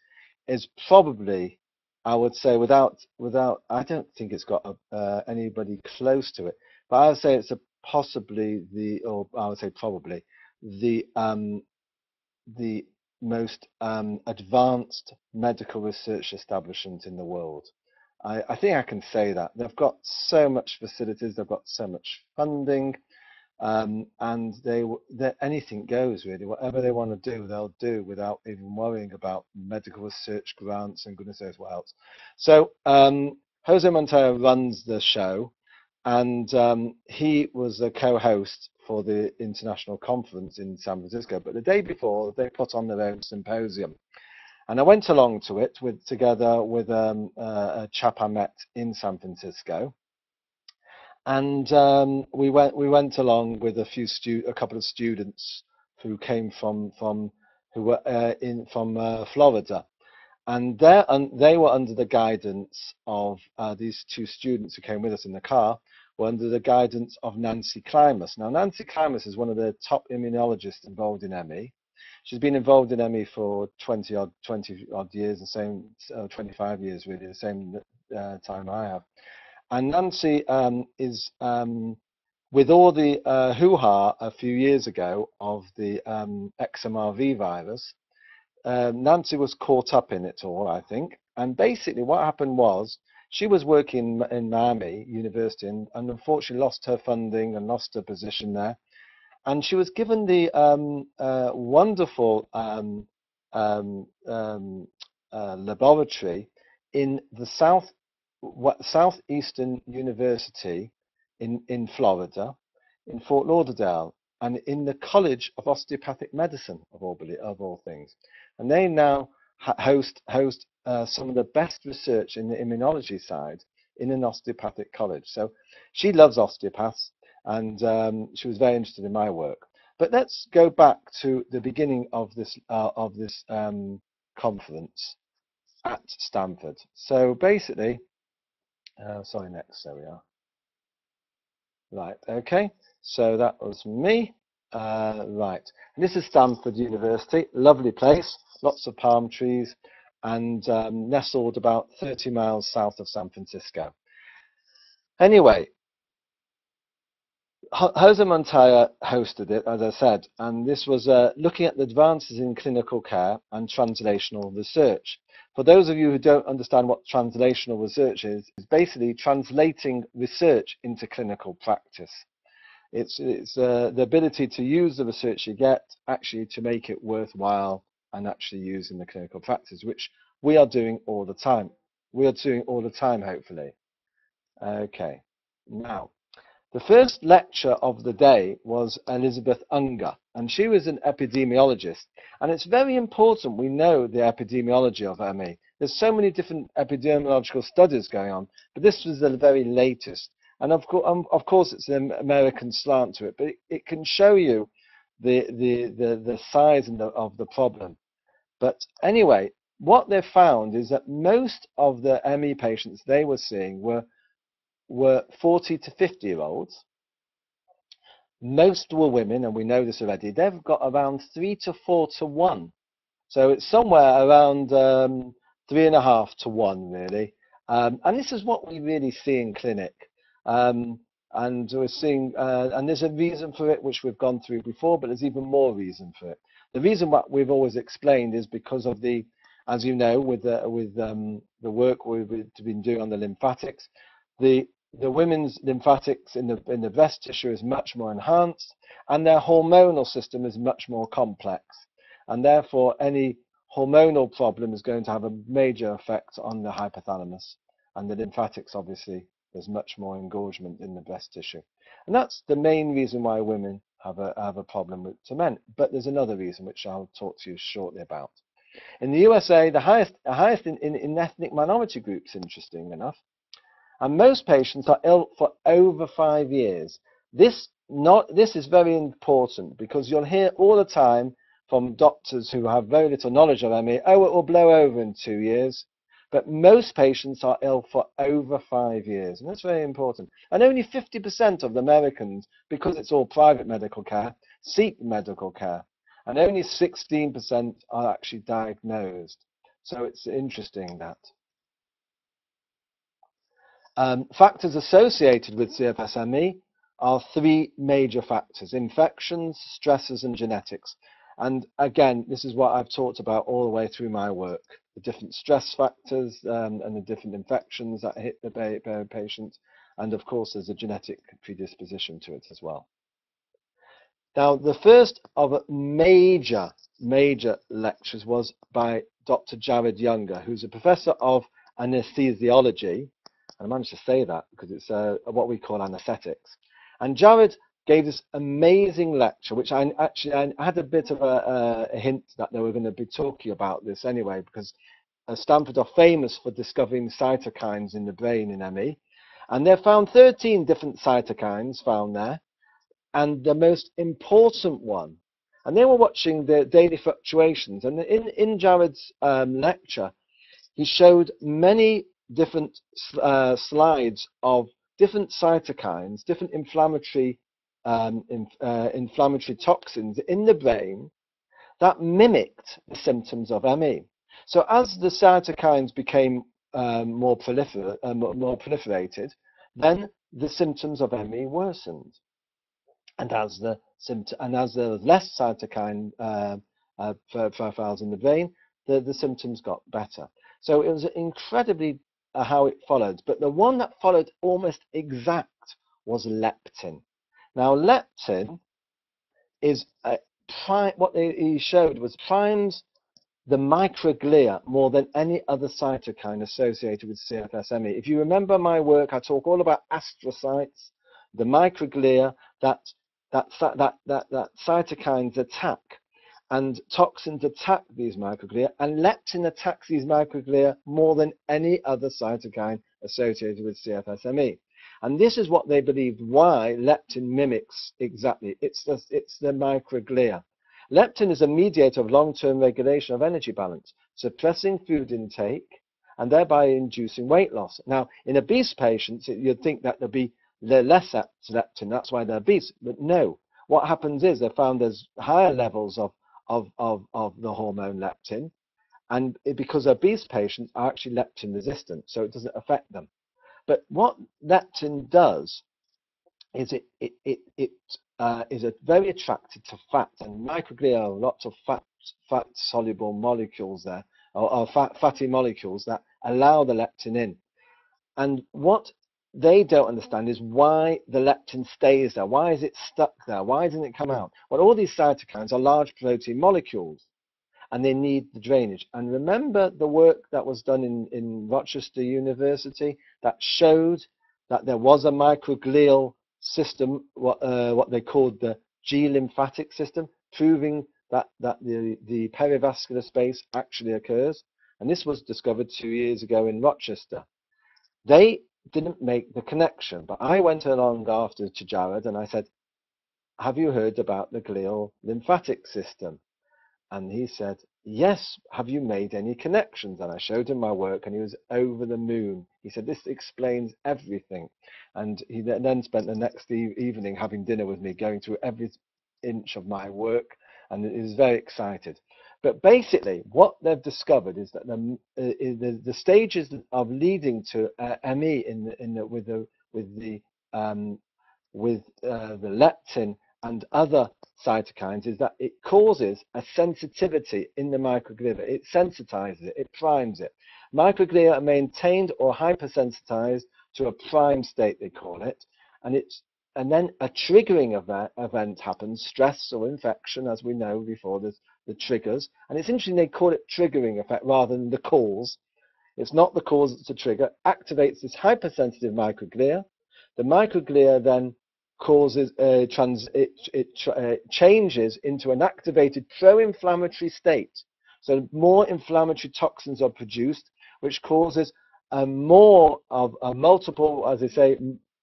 is probably, I would say, without, without, I don't think it's got a, uh, anybody close to it, but I would say it's a possibly the, or I would say probably the, um, the most um, advanced medical research establishment in the world. I, I think I can say that. They've got so much facilities, they've got so much funding, um, and they, anything goes really. Whatever they want to do, they'll do without even worrying about medical research grants and goodness knows what else. So um, Jose Montoya runs the show, and um, he was a co-host for the international conference in San Francisco. But the day before, they put on their own symposium. And I went along to it with together with um, uh, a chap I met in San Francisco, and um, we went we went along with a few stu- a couple of students who came from from who were uh, in from uh, Florida, and they and they were under the guidance of uh, these two students who came with us in the car were under the guidance of Nancy Klimas. Now Nancy Klimas is one of the top immunologists involved in ME. She's been involved in ME for 20 odd 20 odd years, the same uh, 25 years really, the same uh, time I have. And Nancy um, is, um, with all the uh, hoo-ha a few years ago of the um, XMRV virus, uh, Nancy was caught up in it all, I think. And basically what happened was she was working in Miami University and, and unfortunately lost her funding and lost her position there. And she was given the um, uh, wonderful um, um, um, uh, laboratory in the South what, Southeastern University in, in Florida, in Fort Lauderdale, and in the College of Osteopathic Medicine, of all, of all things. And they now host, host uh, some of the best research in the immunology side in an osteopathic college. So she loves osteopaths, and um, she was very interested in my work. But let's go back to the beginning of this, uh, of this um, conference at Stanford. So basically, uh, sorry, next, there we are. Right, okay, so that was me. Uh, right, and this is Stanford University, lovely place, lots of palm trees, and um, nestled about 30 miles south of San Francisco. Anyway, Jose Montoya hosted it, as I said, and this was uh, looking at the advances in clinical care and translational research. For those of you who don't understand what translational research is, it's basically translating research into clinical practice. It's, it's uh, the ability to use the research you get actually to make it worthwhile and actually use in the clinical practice, which we are doing all the time. We are doing all the time, hopefully. Okay, now, the first lecture of the day was Elizabeth Unger, and she was an epidemiologist. And it's very important we know the epidemiology of ME. There's so many different epidemiological studies going on, but this was the very latest. And of, co- um, of course, it's an American slant to it, but it, it can show you the, the, the, the size the, of the problem. But anyway, what they found is that most of the ME patients they were seeing were were 40 to 50 year olds. Most were women, and we know this already. They've got around three to four to one. So it's somewhere around um, three and a half to one, really. Um, and this is what we really see in clinic. Um, And we're seeing, uh, and there's a reason for it, which we've gone through before, but there's even more reason for it. The reason what we've always explained is because of the, as you know, with the, with um, the work we've been doing on the lymphatics, the the women's lymphatics in the in the breast tissue is much more enhanced, and their hormonal system is much more complex, and therefore any hormonal problem is going to have a major effect on the hypothalamus, and the lymphatics obviously there's much more engorgement in the breast tissue, and that's the main reason why women have a have a problem with to men. But there's another reason which I'll talk to you shortly about. In the USA, the highest the highest in, in, in ethnic minority groups, interesting enough, and most patients are ill for over five years. This, not, this is very important because you'll hear all the time from doctors who have very little knowledge of ME, oh, it will blow over in two years. But most patients are ill for over five years, and that's very important. And only 50% of the Americans, because it's all private medical care, seek medical care. And only 16% are actually diagnosed. So it's interesting that. Um, factors associated with CFSME are three major factors, infections, stresses and genetics. And again, this is what I've talked about all the way through my work, the different stress factors um, and the different infections that hit the patient. And of course, there's a genetic predisposition to it as well. Now, the first of major, major lectures was by Dr. Jared Younger, who's a professor of anesthesiology And I managed to say that because it's uh, what we call anesthetics. And Jared gave this amazing lecture, which I actually I had a bit of a, a hint that they were going to be talking about this anyway, because uh, Stanford are famous for discovering cytokines in the brain in ME. And they found 13 different cytokines found there. And the most important one, and they were watching the daily fluctuations. And in, in Jared's um, lecture, he showed many different uh, slides of different cytokines, different inflammatory um, in, uh, inflammatory toxins in the brain that mimicked the symptoms of ME. So as the cytokines became um, more, prolifer uh, more proliferated, then the symptoms of ME worsened. And as the and as there was less cytokine uh, uh, profiles in the brain, the, the symptoms got better. So it was incredibly uh, how it followed. But the one that followed almost exact was leptin. Now, leptin is a what he showed was primes the microglia more than any other cytokine associated with CFSME. If you remember my work, I talk all about astrocytes, the microglia that that that that that cytokines attack and toxins attack these microglia, and leptin attacks these microglia more than any other cytokine associated with CFSME. And this is what they believed why leptin mimics exactly. It's the, it's the microglia. Leptin is a mediator of long-term regulation of energy balance, suppressing food intake and thereby inducing weight loss. Now, in obese patients, you'd think that there'd be less leptin, that's why they're obese. But no, what happens is they found there's higher levels of of, of, of the hormone leptin. And because obese patients are actually leptin resistant, so it doesn't affect them. But what leptin does is it, it, it, it uh, is very attracted to fat and microglia are lots of fat, fat soluble molecules there, or, or fat, fatty molecules that allow the leptin in. And what they don't understand is why the leptin stays there. Why is it stuck there? Why doesn't it come out? Well, all these cytokines are large protein molecules and they need the drainage. And remember the work that was done in, in Rochester University that showed that there was a microglial system, what, uh, what they called the glymphatic system, proving that, that the, the perivascular space actually occurs. And this was discovered two years ago in Rochester. They didn't make the connection. But I went along after to Jared and I said, Have you heard about the glial lymphatic system? And he said, Yes, have you made any connections? And I showed him my work and he was over the moon. He said, This explains everything. And he then spent the next e evening having dinner with me, going through every inch of my work. And he was very excited. But basically, what they've discovered is that the, uh, the, the, stages of leading to uh, ME in the, in the, with the with the um, with uh, the leptin and other cytokines is that it causes a sensitivity in the microglia. It sensitizes it, it primes it. Microglia are maintained or hypersensitized to a prime state, they call it, and it's and then a triggering event, event happens, stress or infection, as we know before, there's the triggers. And it's interesting they call it triggering effect rather than the cause. It's not the cause, it's a trigger. Activates this hypersensitive microglia. The microglia then causes uh, trans, it, it uh, changes into an activated pro-inflammatory state. So more inflammatory toxins are produced, which causes a more of a multiple, as they say,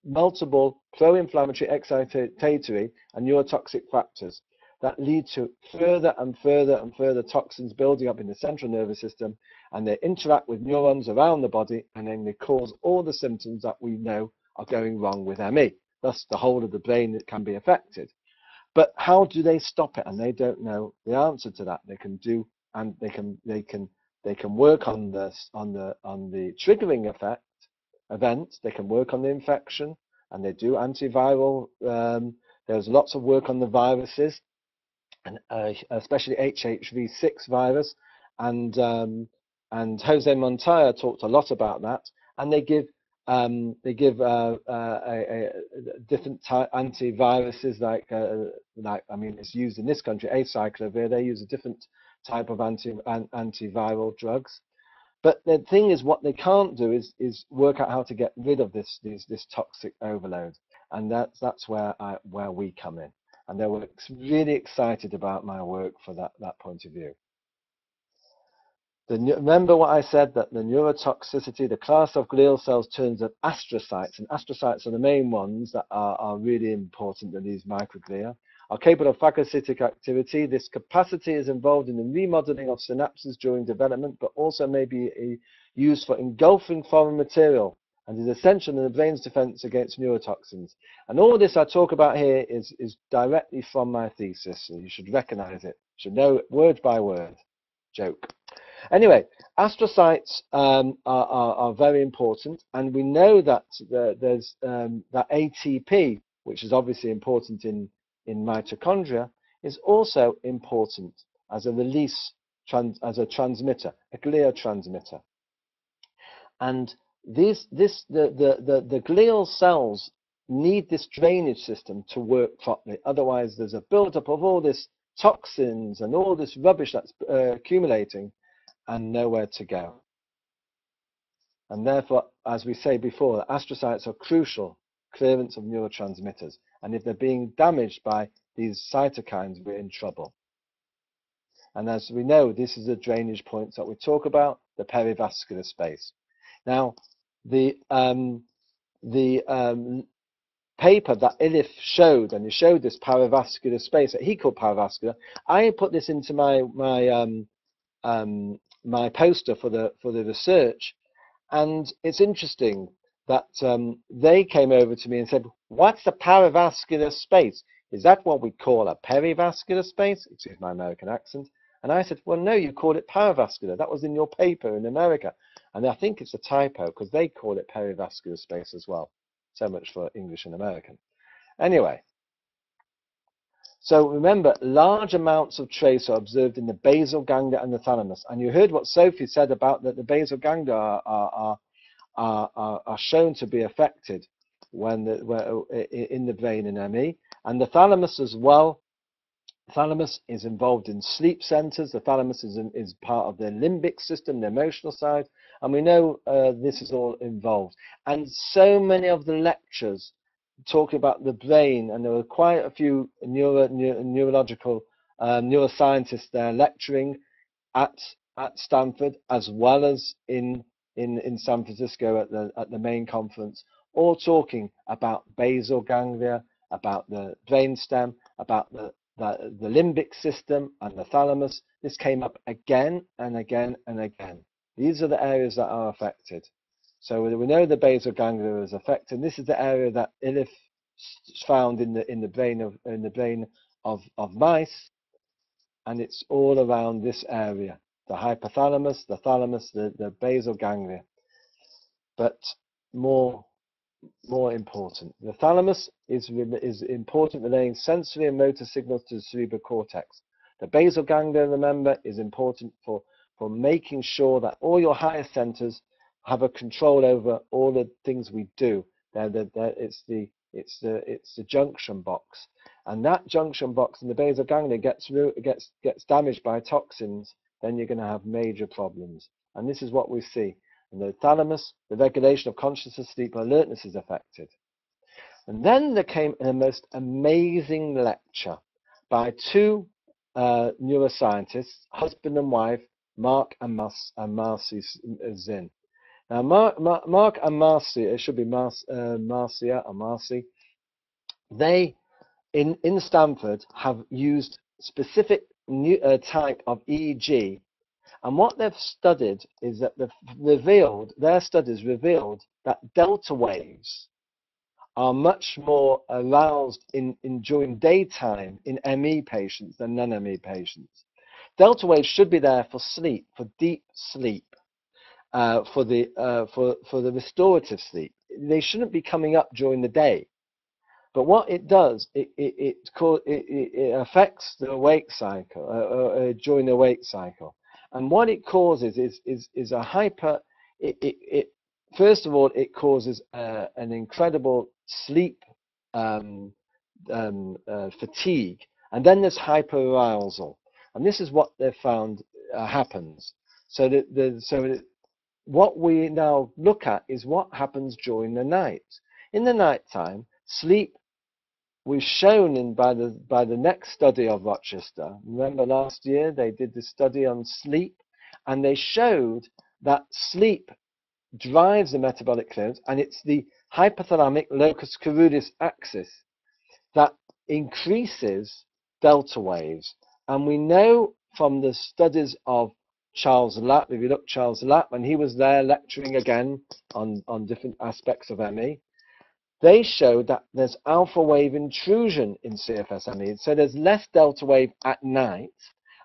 multiple pro-inflammatory, excitatory, and neurotoxic factors that lead to further and further and further toxins building up in the central nervous system, and they interact with neurons around the body, and then they cause all the symptoms that we know are going wrong with ME. Thus, the whole of the brain that can be affected. But how do they stop it? And they don't know the answer to that. They can do, and they can, they can, they can work on the on the on the triggering effect event. They can work on the infection, and they do antiviral. Um, there's lots of work on the viruses, and uh, especially HHV6 virus, and um, and Jose Montoya talked a lot about that. And they give um, they give uh, uh, a, a different antiviruses like uh, like I mean it's used in this country acyclovir. They use a different type of anti an, antiviral drugs. But the thing is, what they can't do is is work out how to get rid of this this, this toxic overload, and that's that's where I where we come in. And they were really excited about my work for that that point of view. The, remember what I said that the neurotoxicity, the class of glial cells turns of astrocytes, and astrocytes are the main ones that are, are really important in these microglia are capable of phagocytic activity. This capacity is involved in the remodeling of synapses during development, but also may be a, used for engulfing foreign material and is essential in the brain's defense against neurotoxins. And all this I talk about here is, is directly from my thesis, so you should recognize it. You should know it word by word. Joke. Anyway, astrocytes um, are, are, are, very important, and we know that the, there's um, that ATP, which is obviously important in in mitochondria is also important as a release, trans, as a transmitter, a glial transmitter. And these, this, the, the, the, the glial cells need this drainage system to work properly. Otherwise, there's a buildup of all this toxins and all this rubbish that's uh, accumulating and nowhere to go. And therefore, as we say before, astrocytes are crucial clearance of neurotransmitters. And if they're being damaged by these cytokines, we're in trouble. And as we know, this is the drainage points that we talk about, the perivascular space. Now, the um, the um, paper that Iliff showed, and he showed this perivascular space that he called perivascular. I put this into my my um, um, my poster for the for the research, and it's interesting that um, they came over to me and said, what's the perivascular space? Is that what we call a perivascular space? Excuse my American accent. And I said, well, no, you call it perivascular. That was in your paper in America. And I think it's a typo because they call it perivascular space as well. So much for English and American. Anyway, so remember, large amounts of trace are observed in the basal ganglia and the thalamus. And you heard what Sophie said about that the basal ganglia are, are, are are, are, shown to be affected when the, where, in the brain in ME. And the thalamus as well. Thalamus is involved in sleep centers. The thalamus is, in, is part of the limbic system, the emotional side. And we know uh, this is all involved. And so many of the lectures talking about the brain, and there were quite a few neuro, neuro neurological um, neuroscientists there lecturing at, at Stanford as well as in in, in San Francisco at the, at the main conference, all talking about basal ganglia, about the brainstem, about the, the, the limbic system and the thalamus. This came up again and again and again. These are the areas that are affected. So we know the basal ganglia is affected. And This is the area that Iliff found in the in the brain of in the brain of, of mice, and it's all around this area the hypothalamus, the thalamus, the, the basal ganglia. But more more important. The thalamus is, is important relaying sensory and motor signals to the cerebral cortex. The basal ganglia, remember, is important for, for making sure that all your higher centers have a control over all the things we do. They're, it's, the, it's, the, it's the junction box. And that junction box in the basal ganglia gets, gets, gets damaged by toxins, then you're going to have major problems. And this is what we see. In the thalamus, the regulation of consciousness, sleep, alertness is affected. And then there came a most amazing lecture by two uh, neuroscientists, husband and wife, Mark and, Mas- and Marcy Zinn. Now, Mark, Mark and Marcy, it should be uh, Marcia or Marcy, they in, in Stanford have used specific new, uh, type of EEG and what they've studied is that they've revealed, their studies revealed that delta waves are much more aroused in, in during daytime in ME patients than non-ME patients. Delta waves should be there for sleep, for deep sleep, uh, for the uh, for for the restorative sleep. They shouldn't be coming up during the day. But what it does, it it it, it, it affects the awake cycle uh, uh, uh, during the awake cycle. And what it causes is, is, is a hyper, it, it, it first of all, it causes uh, an incredible sleep um, um, fatigue. And then there's hyperarousal. And this is what they've found happens. So, the, the, so what we now look at is what happens during the night. In the night time, sleep was shown in by the by the next study of Rochester. Remember last year they did the study on sleep, and they showed that sleep drives the metabolic clearance, and it's the hypothalamic locus coeruleus axis that increases delta waves. And we know from the studies of Charles Lapp, if you look Charles Lapp, when he was there lecturing again on, on different aspects of ME, they showed that there's alpha wave intrusion in CFSME. So there's less delta wave at night.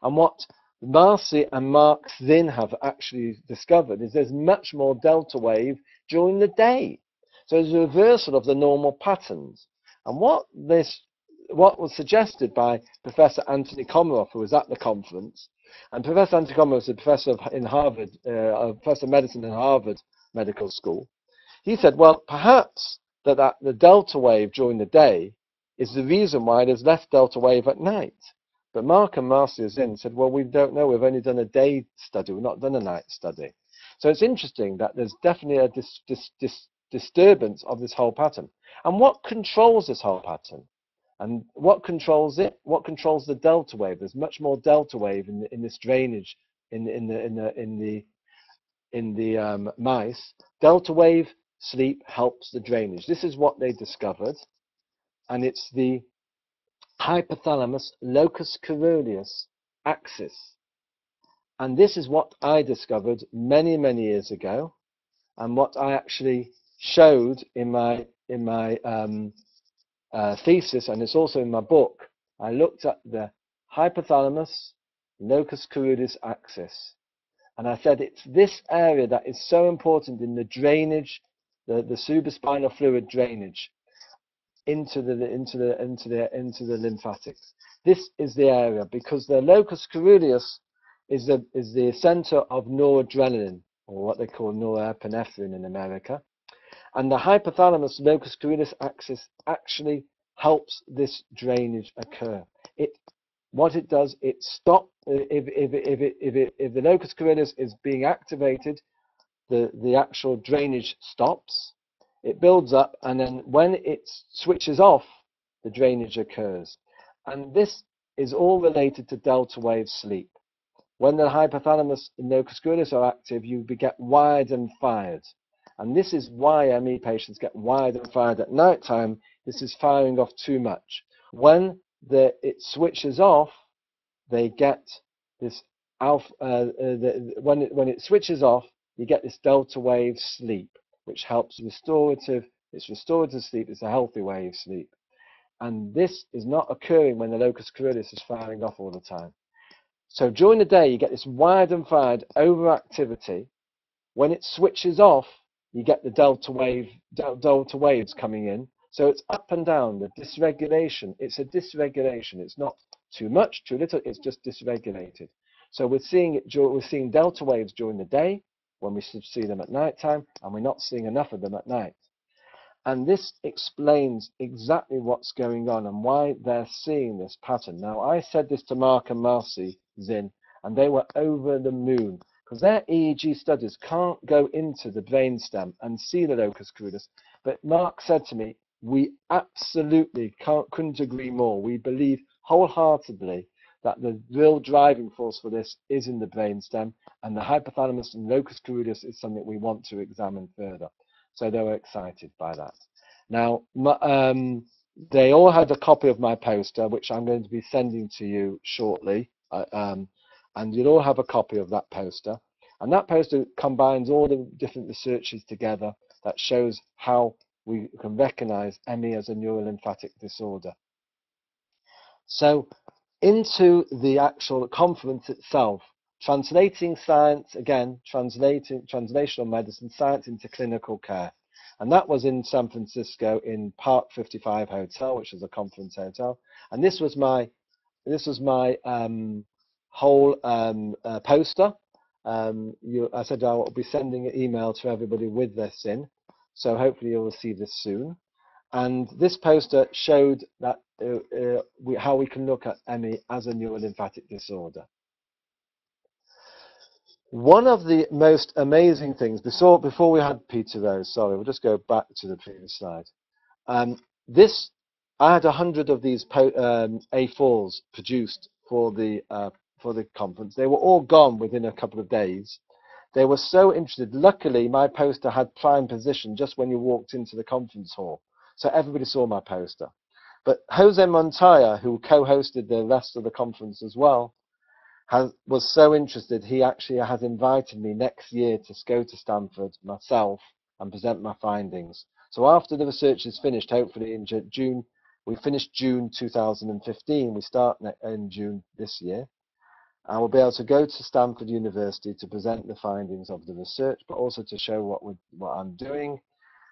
And what Marcy and Mark Zinn have actually discovered is there's much more delta wave during the day. So it's a reversal of the normal patterns. And what this what was suggested by Professor Anthony Komaroff, who was at the conference, and Professor Komaroff is a professor in Harvard, uh, professor of medicine in Harvard Medical School. He said, well, perhaps that, that the delta wave during the day is the reason why there's less delta wave at night. But Mark and Marcia Zinn said, well, we don't know. We've only done a day study. We've not done a night study. So it's interesting that there's definitely a dis dis dis disturbance of this whole pattern. And what controls this whole pattern? And what controls it? What controls the delta wave? There's much more delta wave in, the, in this drainage in, in the in the in the in the um, mice. Delta wave sleep helps the drainage. This is what they discovered, and it's the hypothalamus locus coeruleus axis. And this is what I discovered many, many years ago, and what I actually showed in my in my um, uh, thesis, and it's also in my book. I looked at the hypothalamus locus coeruleus axis, and I said it's this area that is so important in the drainage the, the cerebrospinal fluid drainage into the into the into the into the lymphatics. This is the area because the locus coeruleus is the is the center of noradrenaline or what they call norepinephrine in America, and the hypothalamus locus coeruleus axis actually helps this drainage occur. It what it does it stops, if if if if, if, if the locus coeruleus is being activated the, the actual drainage stops, it builds up, and then when it switches off, the drainage occurs. And this is all related to delta wave sleep. When the hypothalamus and locus coeruleus are active, you get wired and fired. And this is why ME patients get wired and fired at night time. This is firing off too much. When the, it switches off, they get this alpha, uh, uh, the, when, it, when it switches off, you get this delta wave sleep, which helps restorative. It's restorative sleep. It's a healthy way of sleep. And this is not occurring when the locus coeruleus is firing off all the time. So during the day, you get this wired and fired overactivity. When it switches off, you get the delta wave, delta waves coming in. So it's up and down, the dysregulation. It's a dysregulation. It's not too much, too little. It's just dysregulated. So we're seeing it. We're seeing delta waves during the day when we see them at night time, and we're not seeing enough of them at night. And this explains exactly what's going on and why they're seeing this pattern. Now, I said this to Mark and Marcy Zinn, and they were over the moon because their EEG studies can't go into the brainstem and see the locus coeruleus. But Mark said to me, we absolutely couldn't agree more. We believe wholeheartedly that the real driving force for this is in the brainstem, and the hypothalamus and locus coeruleus is something we want to examine further. So they were excited by that. Now, um, they all had a copy of my poster, which I'm going to be sending to you shortly. Uh, um, and you'll all have a copy of that poster. And that poster combines all the different researches together that shows how we can recognize ME as a neurolymphatic disorder. So into the actual conference itself, translating science, again, translating translational medicine, science into clinical care. And that was in San Francisco in Park 55 Hotel, which is a conference hotel. And this was my this was my um, whole um, uh, poster. Um, you, I said I will be sending an email to everybody with this in, so hopefully you'll receive this soon. And this poster showed that uh, uh, we, how we can look at ME as a neurolymphatic disorder. One of the most amazing things, before, before we had Peter Rowe, sorry, we'll just go back to the previous slide. Um, this, I had a hundred of these um, A4s produced for the uh, for the conference. They were all gone within a couple of days. They were so interested. Luckily, my poster had prime position just when you walked into the conference hall. So everybody saw my poster. But Jose Montoya, who co-hosted the rest of the conference as well, has, was so interested, he actually has invited me next year to go to Stanford myself and present my findings. So after the research is finished, hopefully in June, we finished June 2015, we start in June this year. I will be able to go to Stanford University to present the findings of the research, but also to show what, what I'm doing.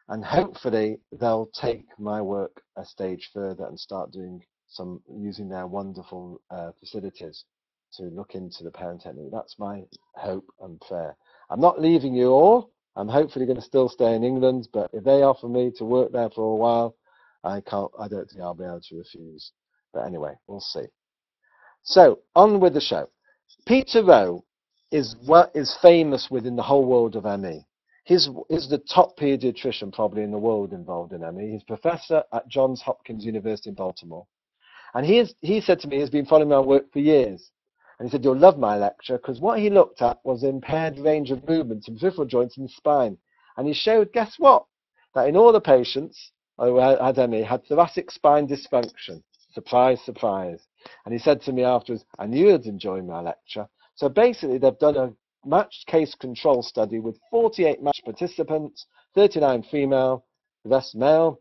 And hopefully they'll take my work a stage further and start doing some, using their wonderful uh, facilities to look into the Perrin technique. That's my hope and prayer. I'm not leaving you all. I'm hopefully going to still stay in England, but if they offer me to work there for a while, I can't, I don't think I'll be able to refuse. But anyway, we'll see. So on with the show. Peter Rowe is what is famous within the whole world of ME. He's, he's the top pediatrician probably in the world involved in ME. He's professor at Johns Hopkins University in Baltimore. And he, is, he said to me, he's been following my work for years. And he said, you'll love my lecture because what he looked at was impaired range of movement in peripheral joints in the spine. And he showed, guess what? That in all the patients who had ME had thoracic spine dysfunction. Surprise, surprise. And he said to me afterwards, I knew you'd enjoy my lecture. So basically, they've done a matched case control study with 48 matched participants, 39 female, the rest male.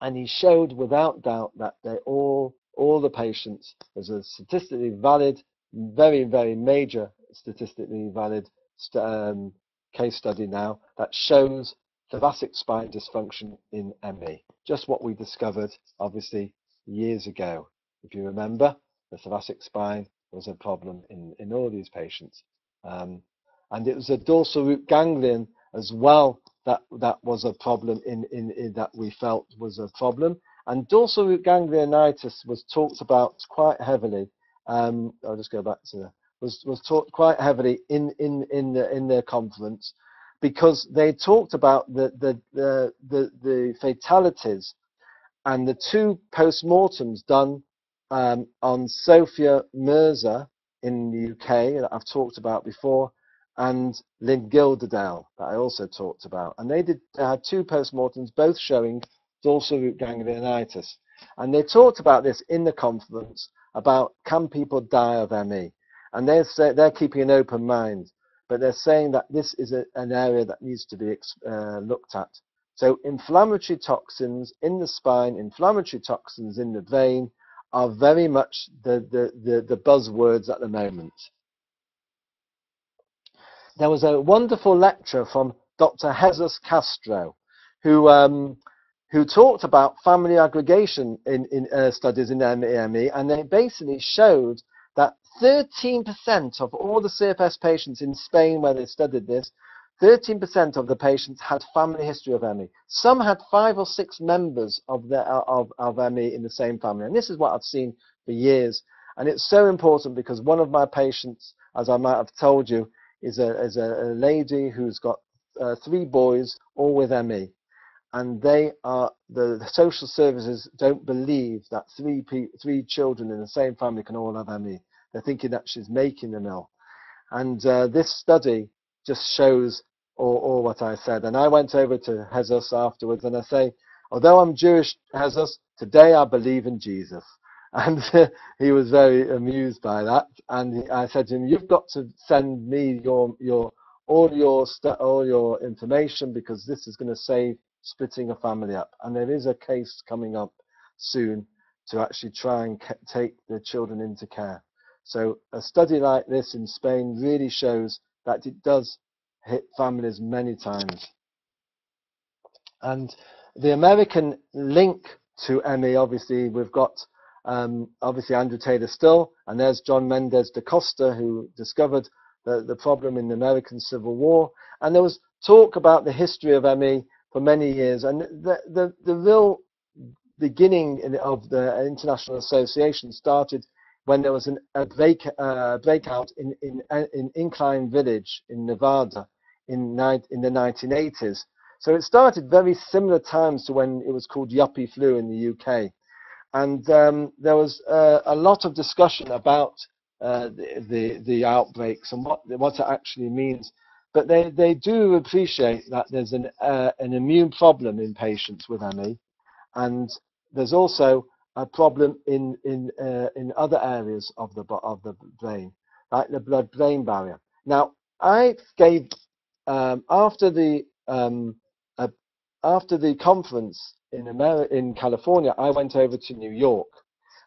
And he showed without doubt that they all, all the patients, was a statistically valid, very, very major statistically valid um, case study now that shows thoracic spine dysfunction in ME. Just what we discovered, obviously, years ago. If you remember, the thoracic spine was a problem in, in all these patients. Um, and it was a dorsal root ganglion as well that, that was a problem in, in, in that we felt was a problem. And dorsal root ganglionitis was talked about quite heavily. Um, I'll just go back to the, was was talked quite heavily in in in the in their conference because they talked about the the the the, the fatalities and the two post-mortems done um, on Sophia Mirza in the UK that I've talked about before, and Lynn Gilderdale that I also talked about. And they did they had two post-mortems, both showing dorsal root ganglionitis. And they talked about this in the conference about can people die of ME? And they're, they're keeping an open mind, but they're saying that this is a, an area that needs to be uh, looked at. So inflammatory toxins in the spine, inflammatory toxins in the vein are very much the, the, the, the buzzwords at the moment. There was a wonderful lecture from Dr. Jesus Castro, who um, who talked about family aggregation in, in uh, studies in ME, and they basically showed that 13% of all the CFS patients in Spain, where they studied this, 13% of the patients had family history of ME. Some had five or six members of, the, of, of ME in the same family. And this is what I've seen for years. And it's so important because one of my patients, as I might have told you, is a, is a, a lady who's got uh, three boys, all with ME. And they are, the, the social services don't believe that three, three children in the same family can all have ME. They're thinking that she's making them ill. And uh, this study just shows all, all, what I said. And I went over to Jesus afterwards and I say, although I'm Jewish, Jesus, today I believe in Jesus. *laughs* And *laughs* he was very amused by that. And I said to him, you've got to send me your, your, all your, all your information because this is going to save splitting a family up. And there is a case coming up soon to actually try and take the children into care. So a study like this in Spain really shows that it does hit families many times. And the American link to ME, obviously, we've got um, obviously Andrew Taylor Still, and there's John Mendez da Costa, who discovered the, the problem in the American Civil War. And there was talk about the history of ME for many years. And the, the, the real beginning of the International Association started when there was an, a break, uh, breakout in, in, in Incline Village in Nevada in, in the 1980s. So it started very similar times to when it was called yuppie flu in the UK. And um, there was uh, a lot of discussion about uh, the, the, the, outbreaks and what, what it actually means. But they, they do appreciate that there's an, uh, an immune problem in patients with ME. And there's also a problem in in uh, in other areas of the of the brain, like the blood-brain barrier. Now, I gave um, after the um, uh, after the conference in America, in California, I went over to New York,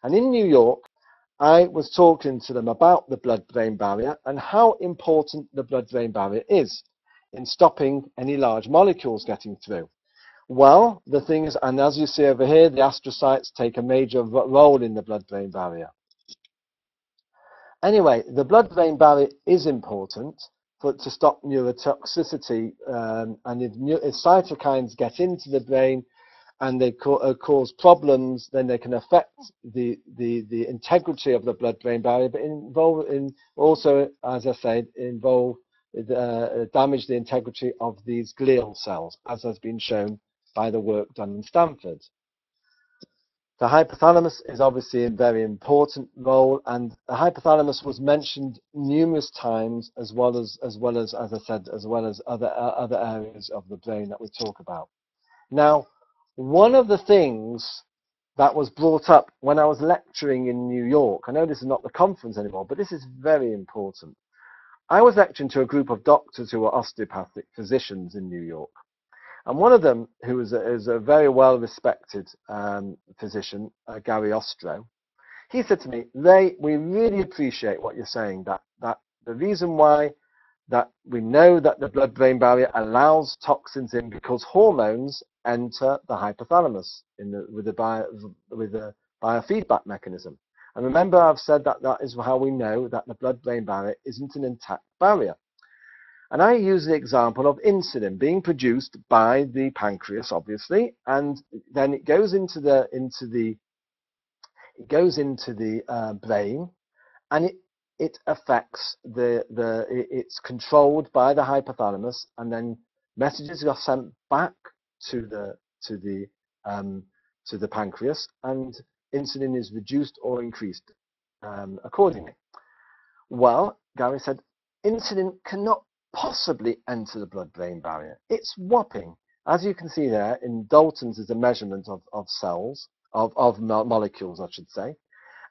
and in New York, I was talking to them about the blood-brain barrier and how important the blood-brain barrier is in stopping any large molecules getting through. Well, the thing is, and as you see over here, the astrocytes take a major role in the blood-brain barrier. Anyway, the blood-brain barrier is important for, to stop neurotoxicity, um, and if, if, cytokines get into the brain and they uh, cause problems, then they can affect the, the, the integrity of the blood-brain barrier, but involve in also, as I said, involve uh, damage the integrity of these glial cells, as has been shown by the work done in Stanford. The hypothalamus is obviously a very important role, and the hypothalamus was mentioned numerous times, as well as, as well as, as I said, as well as other uh, other areas of the brain that we talk about. Now, one of the things that was brought up when I was lecturing in New York, I know this is not the conference anymore, but this is very important. I was lecturing to a group of doctors who were osteopathic physicians in New York. And one of them, who is a, is a very well respected um, physician, uh, Gary Ostro, he said to me, Ray, we really appreciate what you're saying, that, that the reason why that we know that the blood-brain barrier allows toxins in because hormones enter the hypothalamus the, with, the bio, with the biofeedback mechanism. And remember, I've said that that is how we know that the blood-brain barrier isn't an intact barrier. And I use the example of insulin being produced by the pancreas, obviously, and then it goes into the into the it goes into the uh, brain, and it it affects the the it's controlled by the hypothalamus, and then messages are sent back to the to the um, to the pancreas, and insulin is reduced or increased um, accordingly. Well, Gary said insulin cannot possibly enter the blood-brain barrier. It's whopping. As you can see there, in Dalton's is a measurement of, of cells, of, of mo molecules, I should say.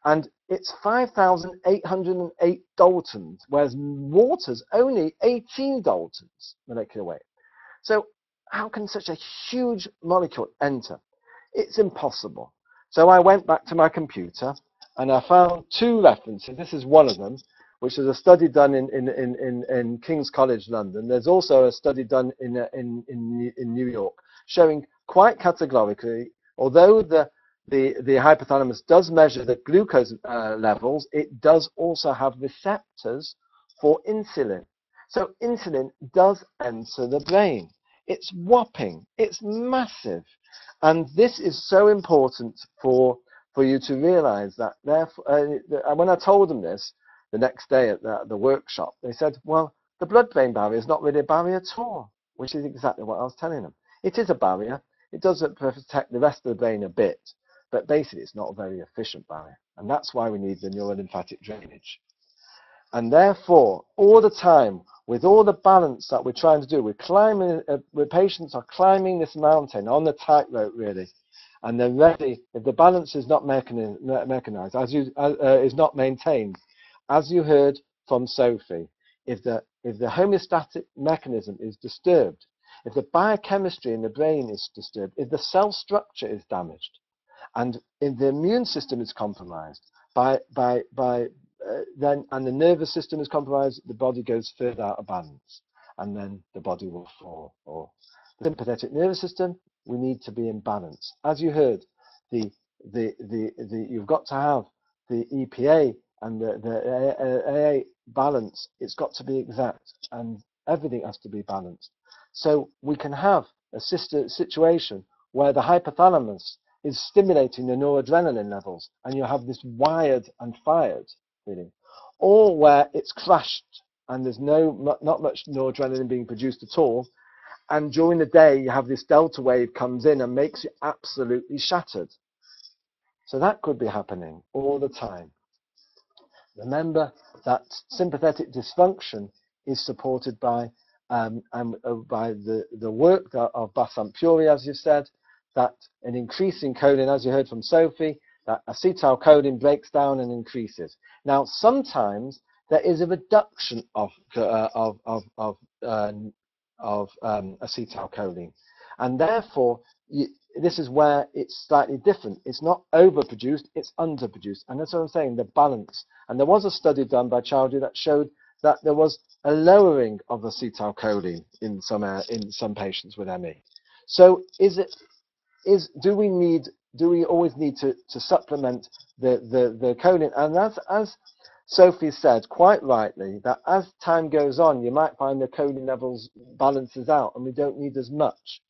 And it's 5,808 Daltons, whereas water's only 18 Daltons molecular weight. So how can such a huge molecule enter? It's impossible. So I went back to my computer and I found two references. This is one of them, which is a study done in, in, in, in, in King's College London. There's also a study done in, uh, in, in, in New York showing quite categorically, although the, the, the hypothalamus does measure the glucose uh, levels, it does also have receptors for insulin. So insulin does enter the brain. It's whopping, it's massive. And this is so important for, for you to realize that therefore, uh, when I told them this the next day at the, the workshop, they said, well, the blood-brain barrier is not really a barrier at all, which is exactly what I was telling them. It is a barrier. It does protect the rest of the brain a bit, but basically it's not a very efficient barrier. And that's why we need the neurolymphatic drainage. And therefore, all the time, with all the balance that we're trying to do, we're climbing, uh, where patients are climbing this mountain on the tightrope, really, and they're ready. If the balance is not mechanized, as you uh, uh, is not maintained, as you heard from Sophie, if the if the homeostatic mechanism is disturbed, if the biochemistry in the brain is disturbed, if the cell structure is damaged, and if the immune system is compromised by by by uh, then and the nervous system is compromised, the body goes further out of balance, and then the body will fall. Or the sympathetic nervous system, we need to be in balance. As you heard, the the the, the you've got to have the EPA and the the AA balance. It's got to be exact, and everything has to be balanced. So we can have a situation where the hypothalamus is stimulating the noradrenaline levels, and you have this wired and fired feeling, or where it's crashed and there's no not much noradrenaline being produced at all, and during the day you have this delta wave comes in and makes you absolutely shattered. So that could be happening all the time. Remember that sympathetic dysfunction is supported by um, and uh, by the, the work of Basant Puri, as you said, that an increase in choline, as you heard from Sophie, that acetylcholine breaks down and increases. Now, sometimes there is a reduction of uh, of of of, uh, of um, acetylcholine, and therefore this is where it's slightly different. It's not overproduced; it's underproduced, and that's what I'm saying. The balance. And there was a study done by Chowdhury that showed that there was a lowering of acetylcholine in some uh, in some patients with ME. So, is it is do we need do we always need to, to supplement the, the, the choline? And as, as Sophie said quite rightly, that as time goes on, you might find the choline levels balances out and we don't need as much.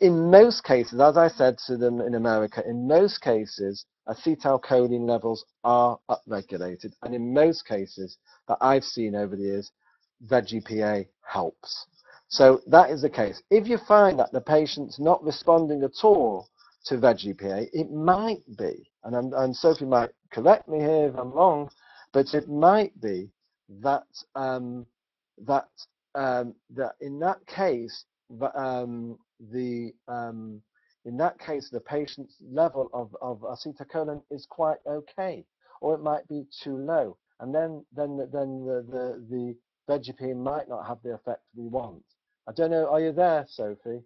In most cases, as I said to them in America, in most cases, acetylcholine levels are upregulated. And in most cases that I've seen over the years, Vegepa helps. So that is the case. If you find that the patient's not responding at all to Vegepa, it might be, and, I'm, and Sophie might correct me here if I'm wrong, but it might be that um, that um, that in that case um, the um, in that case the patient's level of, of acetylcholine is quite okay, or it might be too low, and then then then the the, the Vegepa might not have the effect we want. I don't know. Are you there, Sophie?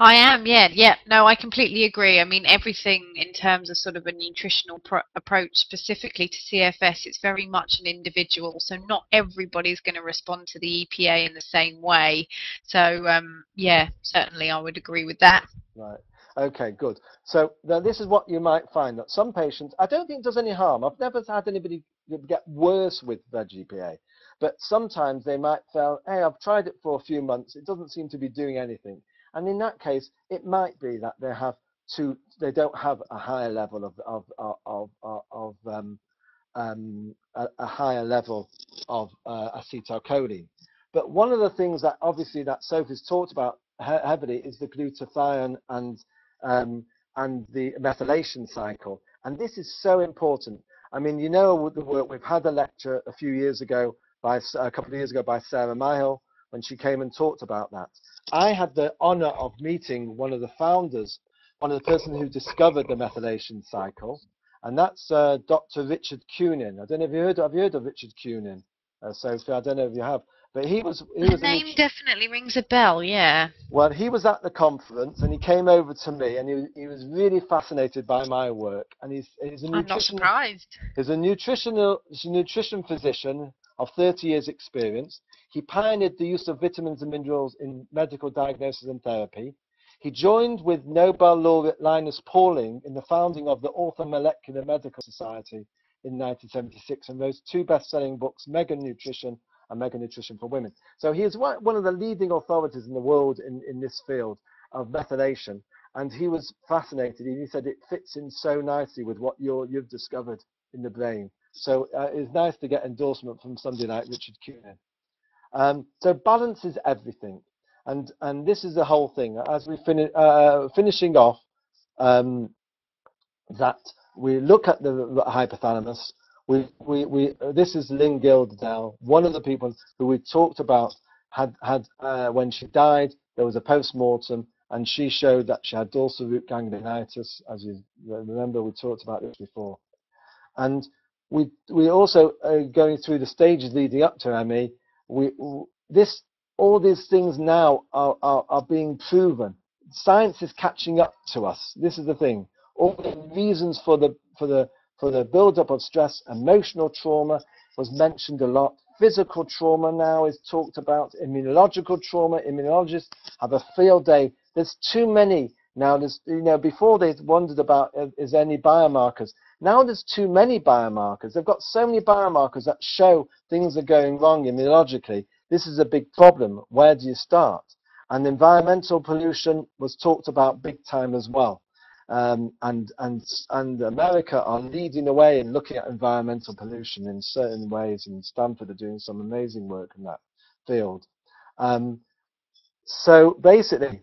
I am, yeah, yeah. No, I completely agree. I mean, everything in terms of sort of a nutritional approach specifically to CFS, it's very much an individual. So not everybody's going to respond to the EPA in the same way. So um, yeah, certainly I would agree with that. Right. Okay, good. So now this is what you might find that some patients, I don't think it does any harm. I've never had anybody get worse with their GPA, but sometimes they might feel, hey, I've tried it for a few months. It doesn't seem to be doing anything. And in that case, it might be that they have to, they don't have a higher level of of of of, of um, um, a, a, higher level of uh, acetylcholine. But one of the things that obviously that Sophie's talked about heavily is the glutathione and um, and the methylation cycle. And this is so important. I mean, you know the work we've had a lecture a few years ago by a couple of years ago by Sarah Myhill when she came and talked about that. I had the honor of meeting one of the founders, one of the person who discovered the methylation cycle, and that's uh, Dr. Richard Kunin. I don't know if you heard, have you heard of Richard Kunin, uh, Sophie? I don't know if you have. But he was he the was name definitely rings a bell. Yeah. well, he was at the conference and he came over to me and he, he was really fascinated by my work. And he's he's a I'm not surprised. He's a nutritional he's a nutrition physician of 30 years experience. He pioneered the use of vitamins and minerals in medical diagnosis and therapy. He joined with Nobel laureate Linus Pauling in the founding of the Orthomolecular Medical Society in 1976 and wrote two best-selling books, Mega Nutrition and Mega Nutrition for Women. So he is one of the leading authorities in the world in, in this field of methylation. And he was fascinated. He said it fits in so nicely with what you're, you've discovered in the brain. So uh, it's nice to get endorsement from somebody like Richard Kunin. Um, so balance is everything, and and this is the whole thing. As we finish uh, finishing off, um, that we look at the, hypothalamus. We we we this is Lynn Gilderdale, one of the people who we talked about had had uh, when she died. There was a post mortem, and she showed that she had dorsal root ganglionitis. As you remember, we talked about this before, and we we also uh, going through the stages leading up to ME. We this all these things now are, are are being proven. Science is catching up to us. This is the thing. All the reasons for the for the for the build-up of stress, emotional trauma was mentioned a lot. Physical trauma now is talked about. Immunological trauma. Immunologists have a field day. There's too many now. There's you know before they wondered about uh, is there any biomarkers. Now there's too many biomarkers. They've got so many biomarkers that show things are going wrong immunologically. This is a big problem. Where do you start? And environmental pollution was talked about big time as well. Um, and and and America are leading the way in looking at environmental pollution in certain ways. And Stanford are doing some amazing work in that field. Um, so basically,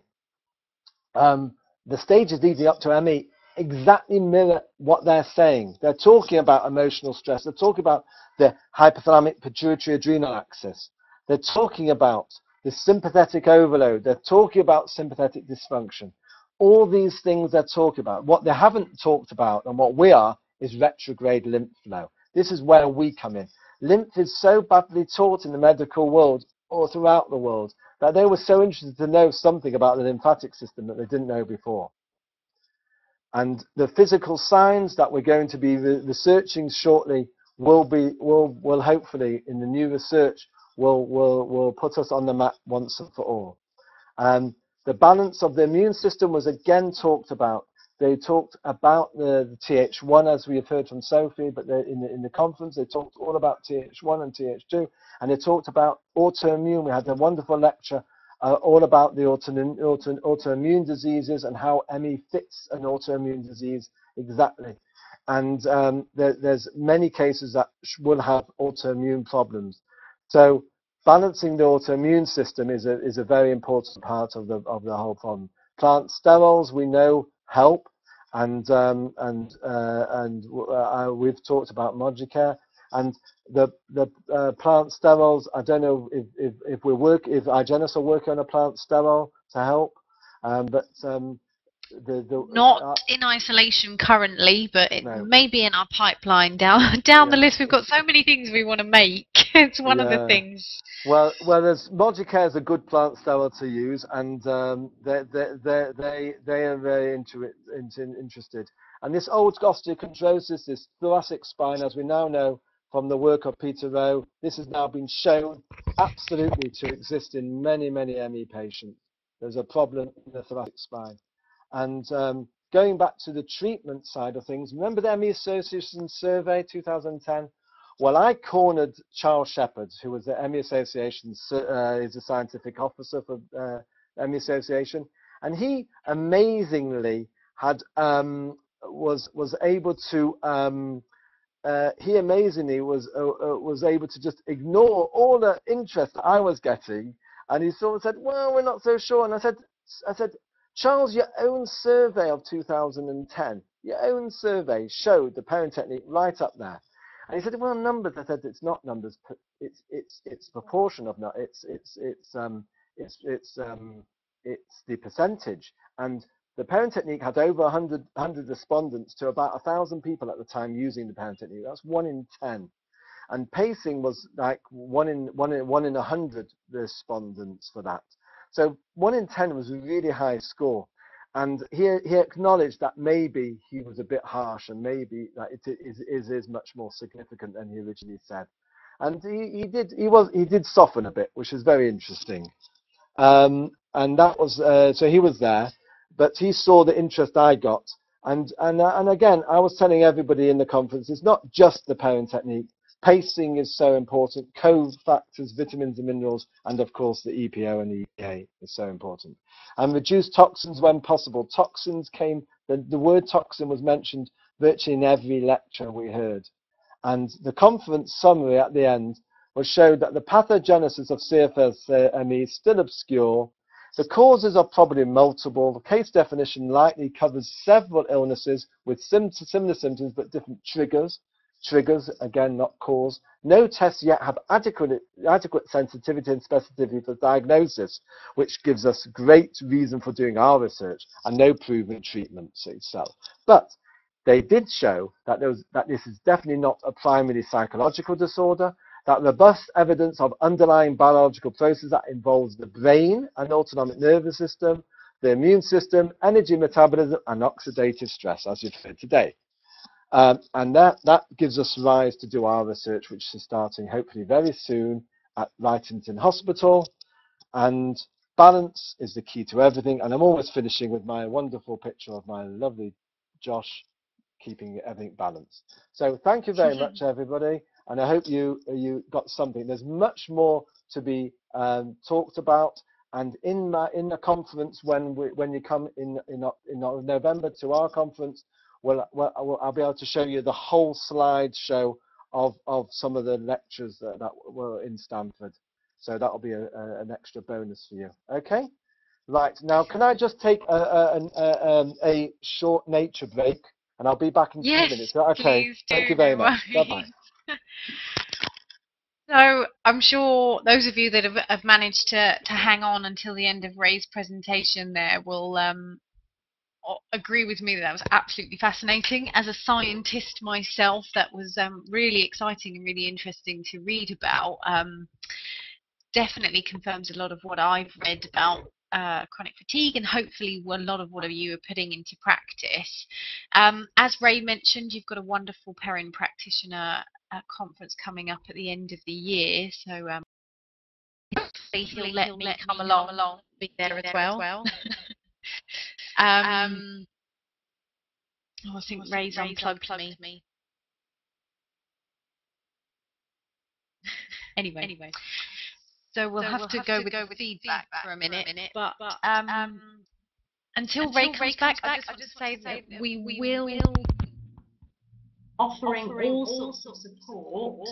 um, the stages leading up to ME exactly mirror what they're saying. They're talking about emotional stress. They're talking about the hypothalamic pituitary adrenal axis. They're talking about the sympathetic overload. They're talking about sympathetic dysfunction. All these things they're talking about. What they haven't talked about and what we are is retrograde lymph flow. This is where we come in. Lymph is so badly taught in the medical world or throughout the world that they were so interested to know something about the lymphatic system that they didn't know before. And the physical signs that we're going to be re- researching shortly will be will will hopefully in the new research will will will put us on the map once and for all. Um, the balance of the immune system was again talked about. They talked about the, the TH1 as we have heard from Sophie, but in the in the conference they talked all about TH1 and TH2, and they talked about autoimmune. We had a wonderful lecture uh, all about the autoimmune, auto, autoimmune diseases and how ME fits an autoimmune disease exactly. And um, there, there's many cases that will have autoimmune problems. So balancing the autoimmune system is a, is a very important part of the, of the whole problem. Plant sterols we know help, and um, and uh, and uh, we've talked about Modicare and the the uh, plant sterols. I don't know if, if, if we work if Igennus are working on a plant sterol to help, um, but um, the, the Not uh, in isolation currently, but it No. may be in our pipeline down *laughs* down the list. We've got so many things we want to make. *laughs* it's one of the things. Well, well, there's Modicare is a good plant sterol to use, and um, they they they they they are very into it, into, interested. And this old osteochondrosis, this thoracic spine, as we now know from the work of Peter Rowe, this has now been shown absolutely to exist in many many ME patients. There's a problem in the thoracic spine, and um, going back to the treatment side of things, remember the ME Association survey 2010? Well, I cornered Charles Shepherd, who was the ME Association's, uh, is a scientific officer for uh, ME Association, and he amazingly had um, was was able to um, uh, he amazingly was uh, uh, was able to just ignore all the interest that I was getting, and he sort of said, "Well, we're not so sure." And I said, "I said, Charles, your own survey of 2010, your own survey showed the Perrin technique right up there." And he said, "Well, numbers." I said, "It's not numbers. It's it's it's proportion of not. It's it's it's um it's it's um it's the percentage." And the Perrin technique had over 100, 100 respondents to about 1,000 people at the time using the Perrin technique. That's one in 10. and pacing was like one in one in one in a hundred respondents for that. So one in ten was a really high score, and he he acknowledged that maybe he was a bit harsh and maybe that it is is, is much more significant than he originally said, and he, he did he was he did soften a bit, which is very interesting, um, and that was uh, so he was there, but he saw the interest I got. And, and, uh, and again, I was telling everybody in the conference, it's not just the Perrin technique, Pacing is so important, cofactors, vitamins and minerals, and of course the EPO and the EPA is so important. And reduce toxins when possible. Toxins came, the, the word toxin was mentioned virtually in every lecture we heard. And the conference summary at the end was showed that the pathogenesis of CFS-ME is still obscure. The causes are probably multiple. The case definition likely covers several illnesses with sim similar symptoms but different triggers triggers, again, not cause. No tests yet have adequate, adequate sensitivity and specificity for diagnosis, which gives us great reason for doing our research and no proven treatment itself. But they did show that, was, that this is definitely not a primarily psychological disorder, that robust evidence of underlying biological processes that involves the brain and autonomic nervous system, the immune system, energy metabolism, and oxidative stress, as you've heard today. Um, and that, that gives us rise to do our research, which is starting hopefully very soon at Wrightington Hospital. And balance is the key to everything. And I'm always finishing with my wonderful picture of my lovely Josh keeping everything balanced. So thank you very much, everybody. And I hope you, you got something. There's much more to be um, talked about. And in my, in the conference, when we, when you come in, in in November to our conference, well, well, I'll be able to show you the whole slideshow of, of some of the lectures that, that were in Stanford. So that'll be a, a, an extra bonus for you. Okay? Right, now can I just take a, a, um, a short nature break and I'll be back in yes, two minutes. Okay, thank you very much. Bye-bye. So I'm sure those of you that have, have, managed to, to hang on until the end of Ray's presentation there will um, agree with me that that was absolutely fascinating. As a scientist myself, that was um, really exciting and really interesting to read about. Um, definitely confirms a lot of what I've read about uh, chronic fatigue and hopefully a lot of what you are putting into practice. Um, as Ray mentioned, you've got a wonderful Perrin practitioner conference coming up at the end of the year, so um, hopefully he'll let me come along, along be there, as well. As well. *laughs* Um, um, oh, I think Ray's, Ray's unplugged, unplugged me. me. *laughs* anyway, anyway. So we'll, so have, we'll to have, to, go, with go with feedback, feedback for a minute. For a minute but, but um, um, until, until Ray comes, Ray back, back, I just, I just say that we, we will offering, offering all, all sorts of support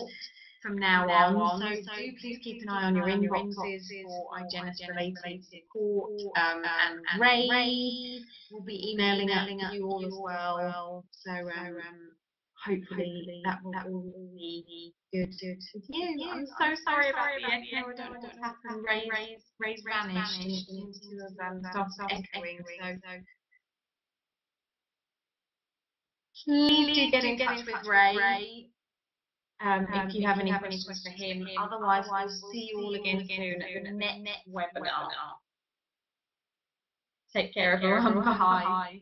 from now, now on. on. So, so, do please keep an eye on your inboxes for Igennus related support. Um, um, and, and Ray, Ray will be emailing, emailing you all as well. So um, um, hopefully, that will, that will be good, good you. Yeah, I'm so sorry about the end. I don't know what happened. Ray's, Ray's, vanished and seems to have um, started echoing. So. Please do get in touch with Ray um, um, if you have any questions, questions for him. him. Otherwise, we'll see you all again soon at the next webinar. webinar. Take care, Take everyone. Care, everyone. *laughs* Bye. Bye.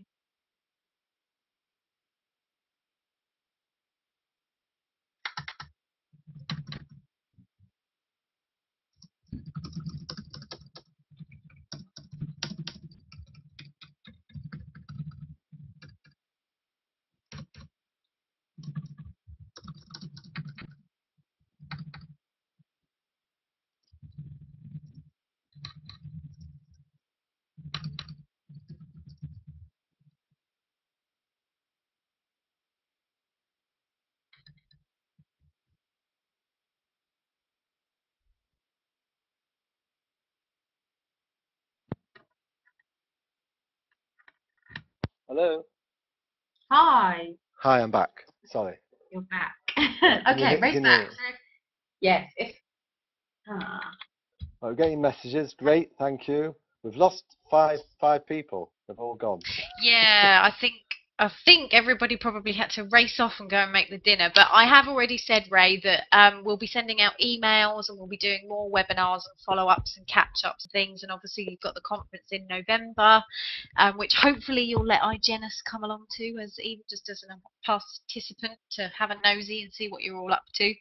Hello. Hi. Hi, I'm back. Sorry. You're back. *laughs* okay, Ray's back. Yes. If, ah. we're getting messages. Great, thank you. We've lost five five people. They've all gone. Yeah, I think I think everybody probably had to race off and go and make the dinner, but I have already said, Ray, that um, we'll be sending out emails and we'll be doing more webinars and follow ups and catch ups and things. And obviously, you've got the conference in November, um, which hopefully you'll let Igennus come along to, as even just as a participant to have a nosy and see what you're all up to.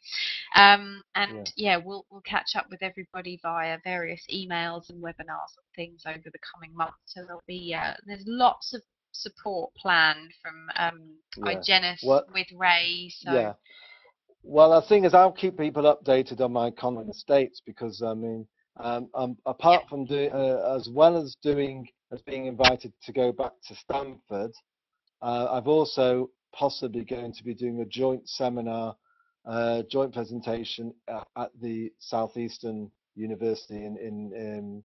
Um, and yeah. yeah, we'll we'll catch up with everybody via various emails and webinars and things over the coming months. So there'll be uh, there's lots of support plan from um, yeah. Igennus what, with Ray. So. Yeah. Well, the thing is, I'll keep people updated on my content states because I mean, um, um, apart yeah. from doing, uh, as well as doing, as being invited to go back to Stanford, uh, I've also possibly going to be doing a joint seminar, uh, joint presentation at, at the Southeastern University in, in, in